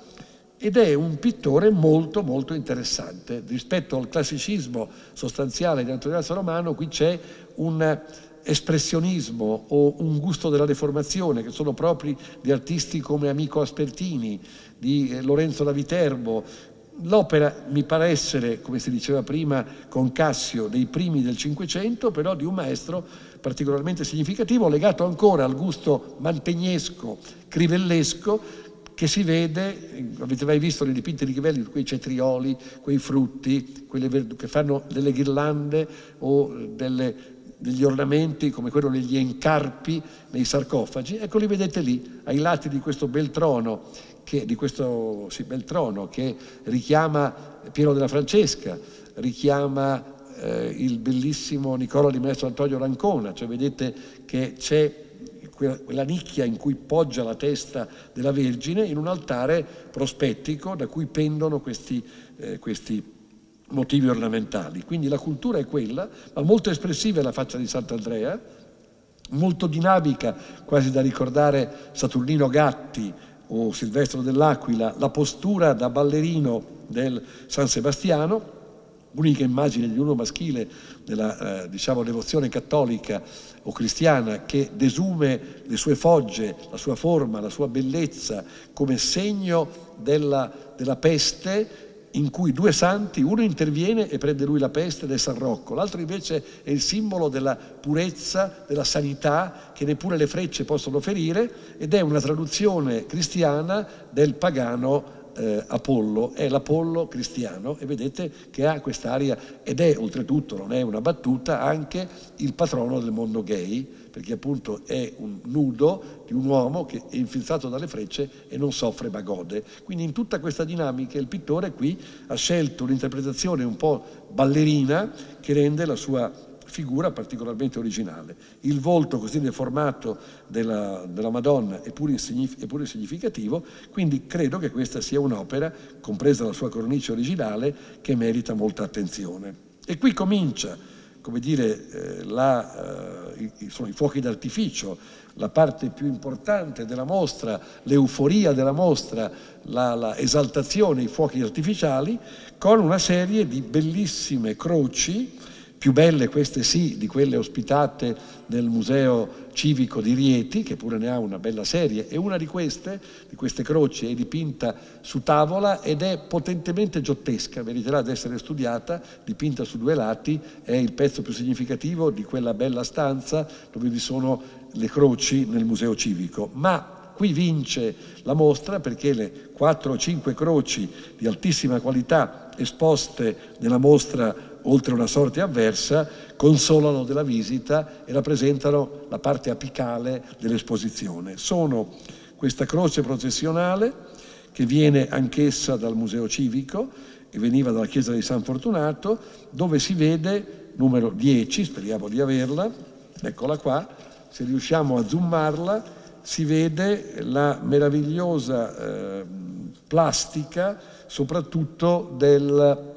ed è un pittore molto molto interessante. Rispetto al classicismo sostanziale di Antonio Romano, qui c'è un espressionismo o un gusto della deformazione che sono propri di artisti come Amico Aspertini, di eh, Lorenzo da Viterbo. L'opera mi pare essere, come si diceva prima con Cassio, dei primi del Cinquecento, però di un maestro particolarmente significativo, legato ancora al gusto mantegnesco, crivellesco, che si vede, avete mai visto nei dipinti di Chivelli, quei cetrioli, quei frutti, verd- che fanno delle ghirlande o delle, degli ornamenti come quello degli encarpi nei sarcofagi, ecco li vedete lì, ai lati di questo bel trono, che, di questo sì, bel trono che richiama Piero della Francesca, richiama eh, il bellissimo Nicola di Maestro Antonio Rancona, cioè vedete che c'è quella nicchia in cui poggia la testa della Vergine in un altare prospettico da cui pendono questi, eh, questi motivi ornamentali. Quindi la cultura è quella, ma molto espressiva è la faccia di Sant'Andrea, molto dinamica, quasi da ricordare Saturnino Gatti o Silvestro dell'Aquila, la postura da ballerino del San Sebastiano, unica immagine di uno maschile della eh, diciamo, devozione cattolica o cristiana che desume le sue fogge, la sua forma, la sua bellezza come segno della, della peste in cui due santi, uno interviene e prende lui la peste ed è San Rocco, l'altro invece è il simbolo della purezza, della sanità che neppure le frecce possono ferire ed è una traduzione cristiana del pagano eh, Apollo, è l'Apollo cristiano e vedete che ha quest'aria ed è oltretutto, non è una battuta, anche il patrono del mondo gay, perché appunto è un nudo di un uomo che è infilzato dalle frecce e non soffre ma gode. Quindi in tutta questa dinamica il pittore qui ha scelto un'interpretazione un po' ballerina che rende la sua figura particolarmente originale. Il volto così deformato della, della Madonna è pure, è pure, significativo, quindi credo che questa sia un'opera, compresa la sua cornice originale, che merita molta attenzione. E qui comincia, come dire, eh, la, eh, i, i fuochi d'artificio, la parte più importante della mostra, l'euforia della mostra, la, la esaltazione, i fuochi artificiali, con una serie di bellissime croci più belle queste sì di quelle ospitate nel Museo Civico di Rieti, che pure ne ha una bella serie, e una di queste, di queste croci, è dipinta su tavola ed è potentemente giottesca, meriterà di essere studiata, dipinta su due lati, è il pezzo più significativo di quella bella stanza dove vi sono le croci nel Museo Civico. Ma qui vince la mostra perché le quattro o cinque croci di altissima qualità esposte nella mostra oltre una sorte avversa, consolano della visita e rappresentano la parte apicale dell'esposizione. Sono questa croce processionale che viene anch'essa dal Museo Civico e veniva dalla chiesa di San Fortunato, dove si vede numero 10, speriamo di averla, eccola qua, se riusciamo a zoomarla, si vede la meravigliosa eh, plastica, soprattutto del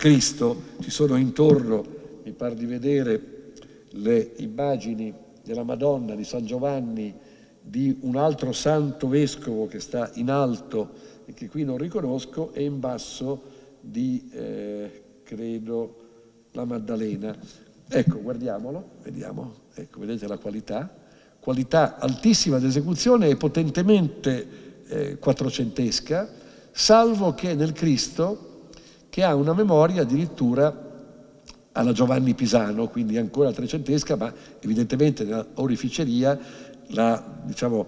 Cristo. Ci sono intorno, mi pare di vedere, le immagini della Madonna, di San Giovanni, di un altro santo vescovo che sta in alto e che qui non riconosco, e in basso di, eh, credo, la Maddalena. Ecco, guardiamolo, vediamo, ecco, vedete la qualità, qualità altissima d'esecuzione e potentemente eh, quattrocentesca, salvo che nel Cristo che ha una memoria addirittura alla Giovanni Pisano, quindi ancora trecentesca, ma evidentemente nella orificeria la, diciamo,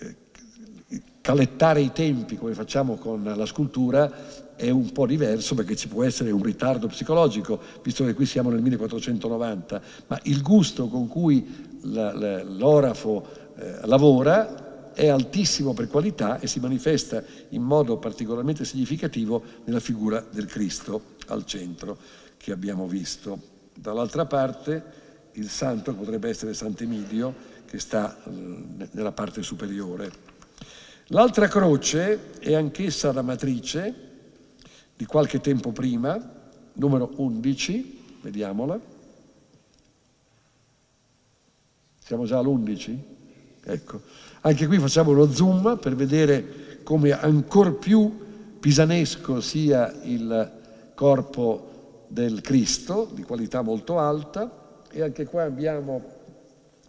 eh, calettare i tempi come facciamo con la scultura è un po' diverso perché ci può essere un ritardo psicologico, visto che qui siamo nel 1490, ma il gusto con cui l'orafo eh, lavora è altissimo per qualità e si manifesta in modo particolarmente significativo nella figura del Cristo al centro che abbiamo visto. Dall'altra parte il santo potrebbe essere Sant'Emidio che sta eh, nella parte superiore. L'altra croce è anch'essa la matrice di qualche tempo prima, numero 11, vediamola. Siamo già all'11? Ecco. Anche qui facciamo uno zoom per vedere come ancora più pisanesco sia il corpo del Cristo, di qualità molto alta, e anche qua abbiamo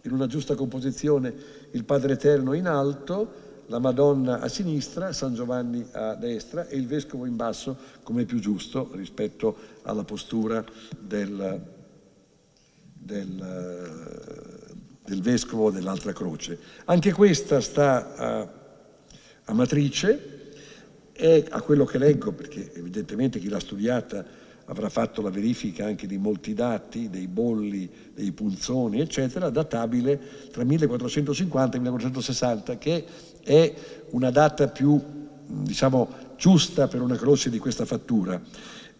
in una giusta composizione il Padre Eterno in alto, la Madonna a sinistra, San Giovanni a destra e il Vescovo in basso, come è più giusto rispetto alla postura del, del, del vescovo dell'altra croce. Anche questa sta a, a matrice e a quello che leggo, perché evidentemente chi l'ha studiata avrà fatto la verifica anche di molti dati, dei bolli, dei punzoni, eccetera, databile tra 1450 e 1460, che è una data più, diciamo, giusta per una croce di questa fattura.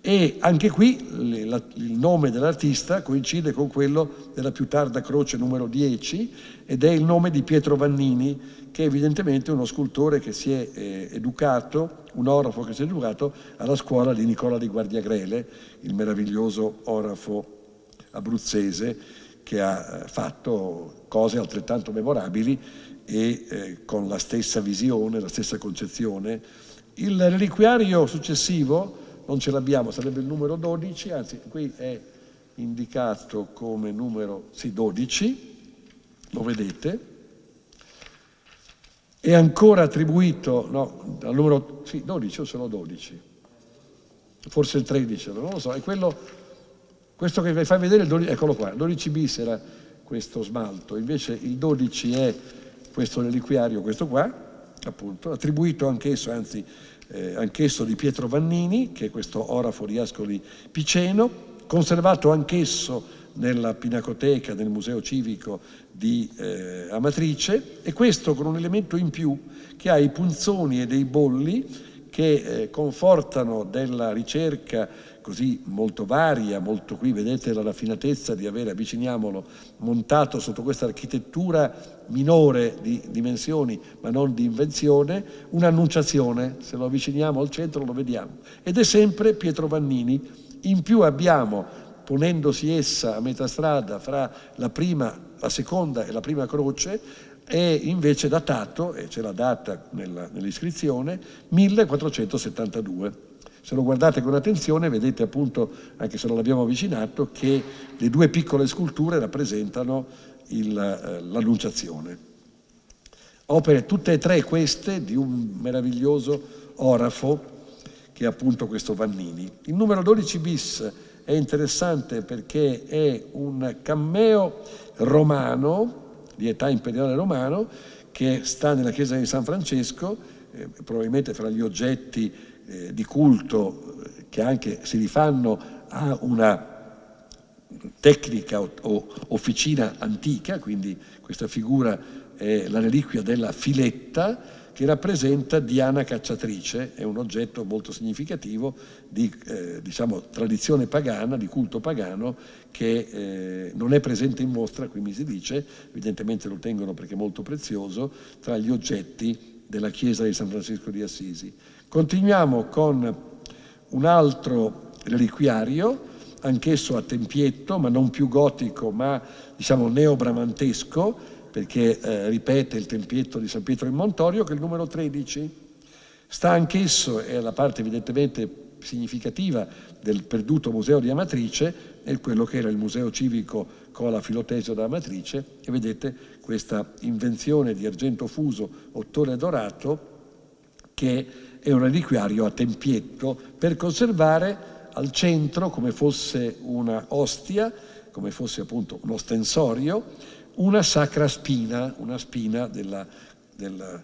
E anche qui il nome dell'artista coincide con quello della più tarda croce numero 10 ed è il nome di Pietro Vannini, che è evidentemente uno scultore che si è eh, educato, un orafo che si è educato alla scuola di Nicola di Guardiagrele, il meraviglioso orafo abruzzese che ha eh, fatto cose altrettanto memorabili e eh, con la stessa visione, la stessa concezione. Il reliquiario successivo non ce l'abbiamo, sarebbe il numero 12, anzi qui è indicato come numero sì, 12, lo vedete, è ancora attribuito no, al numero sì, 12 o sono 12, forse il 13, non lo so, è quello, questo che vi fai vedere, il 12, eccolo qua, 12 bis era questo smalto, invece il 12 è questo reliquiario, questo qua, appunto, attribuito anch'esso, anzi eh, anch'esso di Pietro Vannini, che è questo orafo di Ascoli Piceno, conservato anch'esso nella Pinacoteca del Museo Civico di eh, Amatrice e questo con un elemento in più che ha i punzoni e dei bolli che eh, confortano della ricerca così molto varia, molto qui vedete la raffinatezza di avere, avviciniamolo, montato sotto questa architettura minore di dimensioni ma non di invenzione, un'annunciazione, se lo avviciniamo al centro lo vediamo, ed è sempre Pietro Vannini. In più abbiamo, ponendosi essa a metà strada fra la prima, la seconda e la prima croce, è invece datato, e c'è la data nella, nell'iscrizione, 1472. Se lo guardate con attenzione vedete appunto, anche se non l'abbiamo avvicinato, che le due piccole sculture rappresentano l'Annunciazione. Opere tutte e tre queste di un meraviglioso orafo che è appunto questo Vannini. Il numero 12 bis è interessante perché è un cammeo romano, di età imperiale romano, che sta nella chiesa di San Francesco, eh, probabilmente fra gli oggetti eh, di culto eh, che anche si rifanno a una tecnica o, o officina antica, quindi questa figura è la reliquia della filetta che rappresenta Diana cacciatrice, è un oggetto molto significativo di eh, diciamo, tradizione pagana, di culto pagano, che eh, non è presente in mostra, qui mi si dice, evidentemente lo tengono perché è molto prezioso, tra gli oggetti della chiesa di San Francisco di Assisi. Continuiamo con un altro reliquiario, anch'esso a tempietto, ma non più gotico, ma diciamo neobramantesco, perché eh, ripete il tempietto di San Pietro in Montorio, che è il numero 13. Sta anch'esso, è la parte evidentemente significativa del perduto museo di Amatrice, è quello che era il museo civico con la Filotesio da Amatrice, e vedete questa invenzione di argento fuso, ottone dorato, che è un reliquiario a tempietto per conservare al centro, come fosse una ostia, come fosse appunto uno stensorio, una sacra spina, una spina della, della,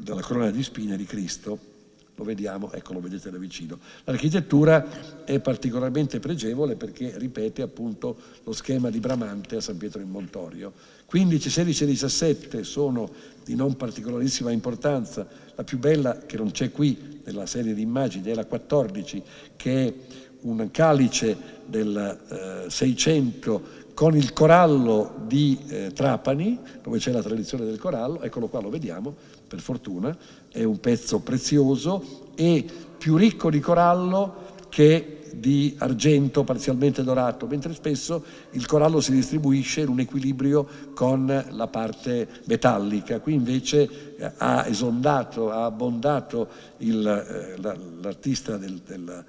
della corona di spine di Cristo. Lo vediamo, ecco lo vedete da vicino. L'architettura è particolarmente pregevole perché ripete appunto lo schema di Bramante a San Pietro in Montorio. 15, 16 e 17 sono di non particolarissima importanza, la più bella che non c'è qui nella serie di immagini è la 14 che è un calice del eh, 600 con il corallo di eh, Trapani, dove c'è la tradizione del corallo, eccolo qua, lo vediamo, per fortuna, è un pezzo prezioso e più ricco di corallo che di argento parzialmente dorato, mentre spesso il corallo si distribuisce in un equilibrio con la parte metallica. Qui invece eh, ha esondato, ha abbondato il, eh, l'artista del, del,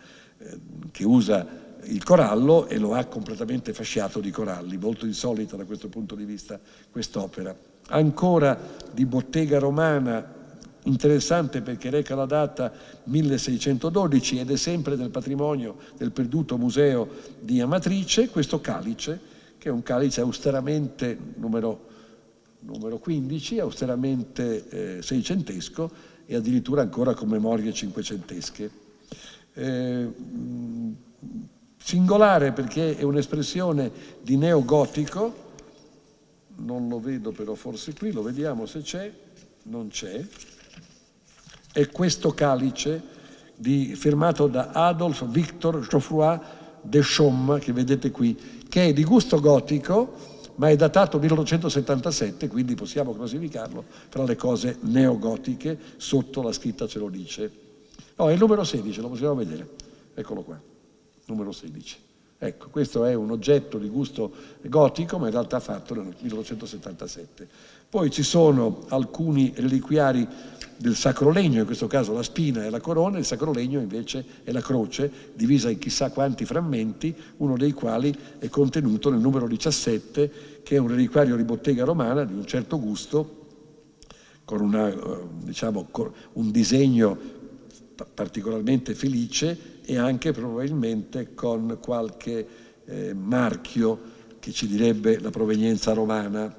che usa il corallo e lo ha completamente fasciato di coralli, molto insolita da questo punto di vista quest'opera. Ancora di bottega romana interessante perché reca la data 1612 ed è sempre nel patrimonio del perduto museo di Amatrice, questo calice che è un calice austeramente numero, numero 15, austeramente eh, seicentesco e addirittura ancora con memorie cinquecentesche. Eh, singolare perché è un'espressione di neogotico, non lo vedo però forse qui, lo vediamo se c'è, non c'è, è questo calice di, firmato da Adolf Victor Geoffroy de Chaume, che vedete qui, che è di gusto gotico, ma è datato 1877, quindi possiamo classificarlo tra le cose neogotiche, sotto la scritta ce lo dice. No, è il numero 16, lo possiamo vedere, eccolo qua, numero 16. Ecco, questo è un oggetto di gusto gotico, ma in realtà fatto nel 1877. Poi ci sono alcuni reliquiari del sacro legno, in questo caso la spina e la corona, il sacro legno invece è la croce, divisa in chissà quanti frammenti, uno dei quali è contenuto nel numero 17, che è un reliquiario di bottega romana di un certo gusto, con una, eh, diciamo, un disegno particolarmente felice e anche probabilmente con qualche eh, marchio che ci direbbe la provenienza romana.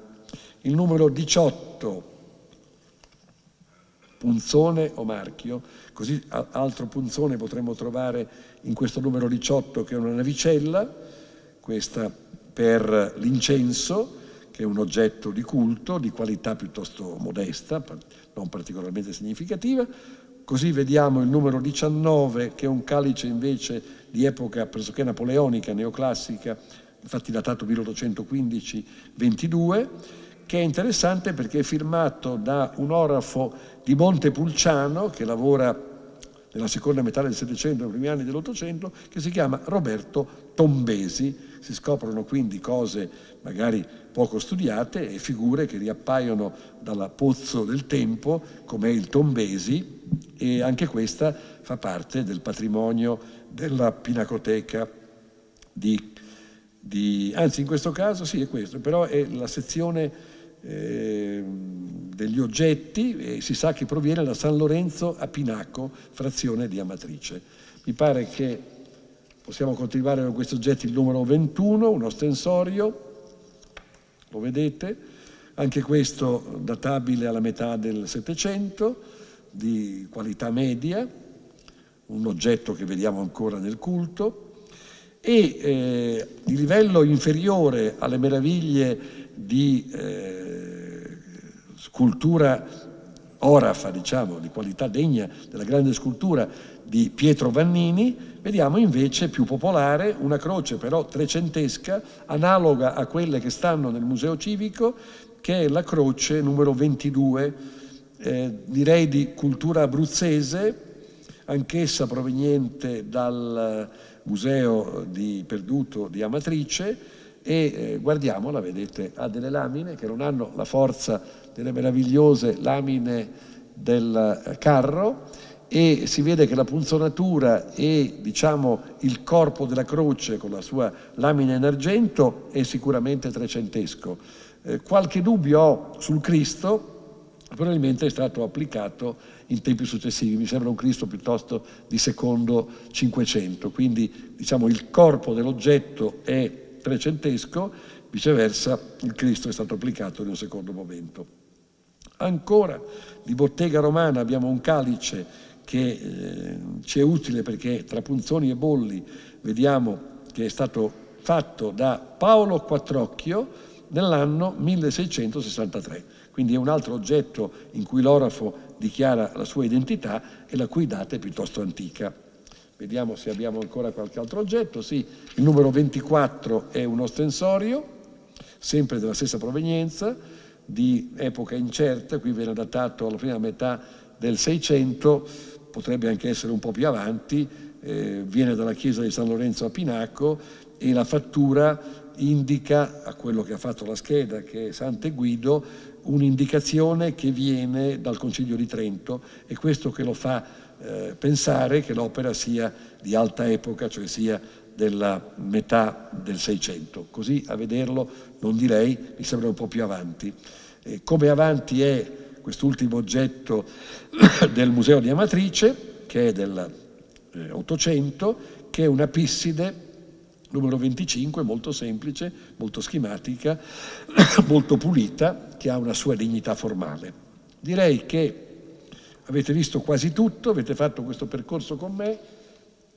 Il numero 18, punzone o marchio, così altro punzone potremmo trovare in questo numero 18 che è una navicella, questa per l'incenso, che è un oggetto di culto di qualità piuttosto modesta, non particolarmente significativa, Così vediamo il numero 19, che è un calice invece di epoca pressoché napoleonica, neoclassica, infatti datato 1815-22, che è interessante perché è firmato da un orafo di Montepulciano che lavora nella seconda metà del Settecento e primi anni dell'Ottocento, che si chiama Roberto Tombesi. Si scoprono quindi cose magari poco studiate e figure che riappaiono dal pozzo del tempo, come il Tombesi, e anche questa fa parte del patrimonio della Pinacoteca di, di anzi in questo caso sì è questo, però è la sezione eh, degli oggetti e si sa che proviene da San Lorenzo a Pinaco, frazione di Amatrice. Mi pare che possiamo continuare con questi oggetti il numero 21, un ostensorio, lo vedete, anche questo databile alla metà del Settecento, di qualità media, un oggetto che vediamo ancora nel culto, e eh, di livello inferiore alle meraviglie di eh, scultura orafa, diciamo, di qualità degna della grande scultura di Pietro Vannini, vediamo invece più popolare una croce però trecentesca, analoga a quelle che stanno nel Museo Civico, che è la croce numero 22 eh, direi di cultura abruzzese, anch'essa proveniente dal museo di Perduto di Amatrice e eh, guardiamola, vedete, ha delle lamine che non hanno la forza delle meravigliose lamine del carro e si vede che la punzonatura e diciamo, il corpo della croce con la sua lamina in argento è sicuramente trecentesco. Eh, qualche dubbio ho sul Cristo, probabilmente è stato applicato in tempi successivi, mi sembra un Cristo piuttosto di secondo Cinquecento, quindi diciamo il corpo dell'oggetto è trecentesco, viceversa il Cristo è stato applicato in un secondo momento. Ancora di bottega romana abbiamo un calice che eh, ci è utile perché tra punzoni e bolli vediamo che è stato fatto da Paolo Quattrocchio nell'anno 1663 quindi è un altro oggetto in cui l'orafo dichiara la sua identità e la cui data è piuttosto antica. Vediamo se abbiamo ancora qualche altro oggetto. Sì, il numero 24 è un ostensorio, sempre della stessa provenienza, di epoca incerta, qui viene datato alla prima metà del 600, potrebbe anche essere un po' più avanti, eh, viene dalla chiesa di San Lorenzo a Pinaco e la fattura indica a quello che ha fatto la scheda, che è Sante Guido, un'indicazione che viene dal Concilio di Trento e questo che lo fa eh, pensare che l'opera sia di alta epoca, cioè sia della metà del Seicento. Così a vederlo non direi, mi sembra un po' più avanti. Eh, come avanti è quest'ultimo oggetto del Museo di Amatrice, che è dell'Ottocento, eh, che è una pisside numero 25, molto semplice, molto schematica, molto pulita, che ha una sua dignità formale. Direi che avete visto quasi tutto, avete fatto questo percorso con me,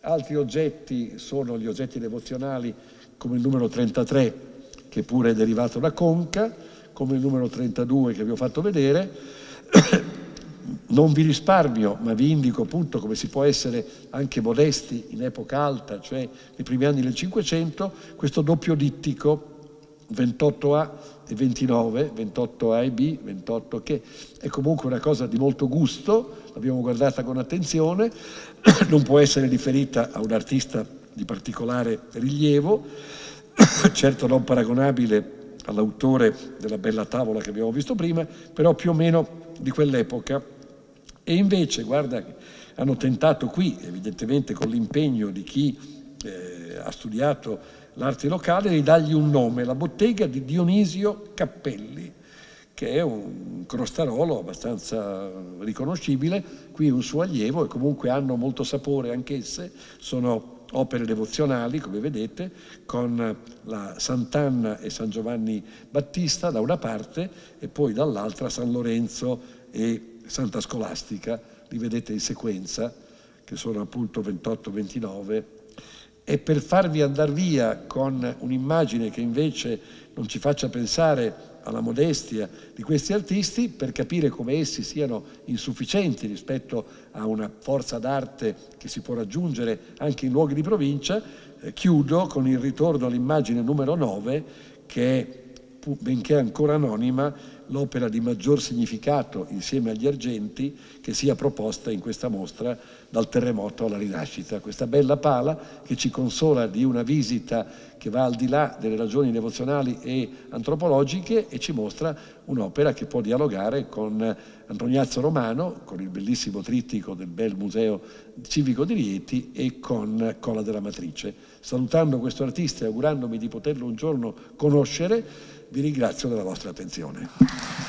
altri oggetti sono gli oggetti devozionali come il numero 33 che pure è derivato da Conca, come il numero 32 che vi ho fatto vedere. Non vi risparmio, ma vi indico appunto come si può essere anche modesti in epoca alta, cioè nei primi anni del Cinquecento, questo doppio dittico 28A e 29, 28A e B, 28 che è comunque una cosa di molto gusto, l'abbiamo guardata con attenzione, non può essere riferita a un artista di particolare rilievo, certo non paragonabile all'autore della bella tavola che abbiamo visto prima, però più o meno di quell'epoca. E invece, guarda, hanno tentato qui, evidentemente con l'impegno di chi eh, ha studiato l'arte locale, di dargli un nome, la bottega di Dionisio Cappelli, che è un crostarolo abbastanza riconoscibile, qui un suo allievo e comunque hanno molto sapore anch'esse, sono opere devozionali, come vedete, con la Sant'Anna e San Giovanni Battista da una parte e poi dall'altra San Lorenzo e Santa Scolastica, li vedete in sequenza, che sono appunto 28-29, e per farvi andare via con un'immagine che invece non ci faccia pensare alla modestia di questi artisti per capire come essi siano insufficienti rispetto a una forza d'arte che si può raggiungere anche in luoghi di provincia, eh, chiudo con il ritorno all'immagine numero 9 che è, benché ancora anonima, l'opera di maggior significato insieme agli argenti che sia proposta in questa mostra dal terremoto alla rinascita. Questa bella pala che ci consola di una visita che va al di là delle ragioni devozionali e antropologiche e ci mostra un'opera che può dialogare con Antoniazzo Romano, con il bellissimo trittico del bel museo civico di Rieti e con Cola della Matrice. Salutando questo artista e augurandomi di poterlo un giorno conoscere, vi ringrazio della vostra attenzione.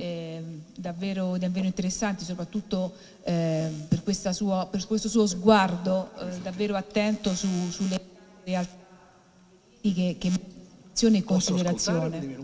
Eh, davvero, davvero, interessanti, soprattutto eh, per, sua, per, questo suo sguardo eh, davvero attento su, sulle realtà che, che e considerazione.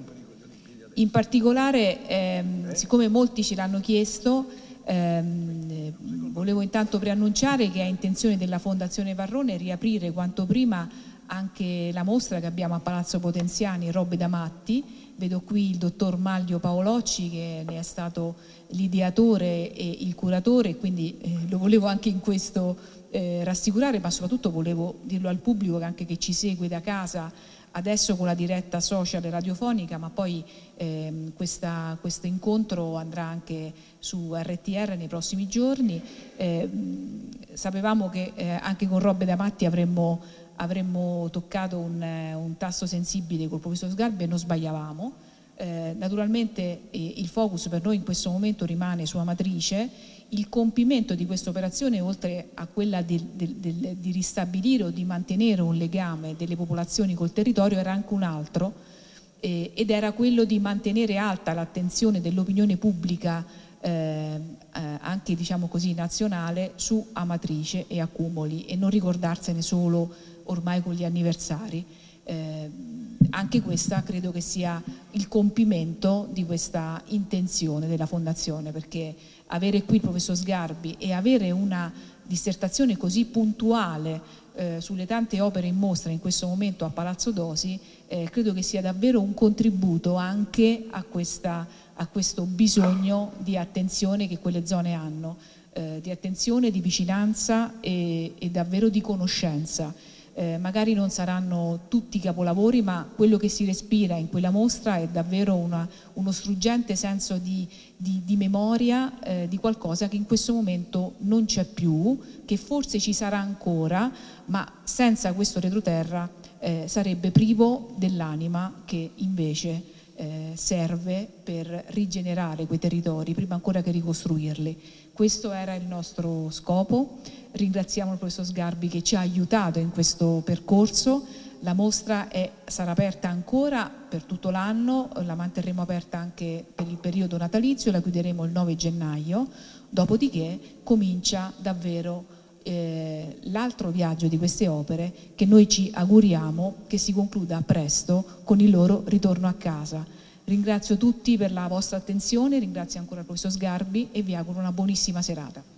In particolare, ehm, siccome molti ce l'hanno chiesto, ehm, volevo intanto preannunciare che è intenzione della Fondazione Varrone riaprire quanto prima anche la mostra che abbiamo a Palazzo Potenziani, Robe da Matti. Vedo qui il dottor Maglio Paolocci che ne è stato l'ideatore e il curatore, quindi eh, lo volevo anche in questo eh, rassicurare, ma soprattutto volevo dirlo al pubblico che anche che ci segue da casa, adesso con la diretta social e radiofonica, ma poi ehm, questo incontro andrà anche su RTR nei prossimi giorni. Eh, sapevamo che eh, anche con Robbe Damatti avremmo, avremmo toccato un, un, tasto sensibile col professor Sgarbi e non sbagliavamo. Eh, naturalmente eh, il focus per noi in questo momento rimane sulla matrice il compimento di questa operazione, oltre a quella di, di, di, di, ristabilire o di mantenere un legame delle popolazioni col territorio, era anche un altro, eh, ed era quello di mantenere alta l'attenzione dell'opinione pubblica eh, eh, anche diciamo così, nazionale su Amatrice e accumuli e non ricordarsene solo ormai con gli anniversari. Eh, anche questa credo che sia il compimento di questa intenzione della Fondazione perché avere qui il professor Sgarbi e avere una dissertazione così puntuale eh, sulle tante opere in mostra in questo momento a Palazzo Dosi eh, credo che sia davvero un contributo anche a, questa, a questo bisogno di attenzione che quelle zone hanno, eh, di attenzione, di vicinanza e, e davvero di conoscenza eh, magari non saranno tutti capolavori, ma quello che si respira in quella mostra è davvero una, uno struggente senso di, di, di memoria eh, di qualcosa che in questo momento non c'è più, che forse ci sarà ancora, ma senza questo retroterra eh, sarebbe privo dell'anima che invece eh, serve per rigenerare quei territori prima ancora che ricostruirli. Questo era il nostro scopo. Ringraziamo il professor Sgarbi che ci ha aiutato in questo percorso. La mostra è, sarà aperta ancora per tutto l'anno, la manterremo aperta anche per il periodo natalizio, la chiuderemo il 9 gennaio, dopodiché comincia davvero eh, l'altro viaggio di queste opere che noi ci auguriamo che si concluda presto con il loro ritorno a casa. Ringrazio tutti per la vostra attenzione, ringrazio ancora il professor Sgarbi e vi auguro una buonissima serata.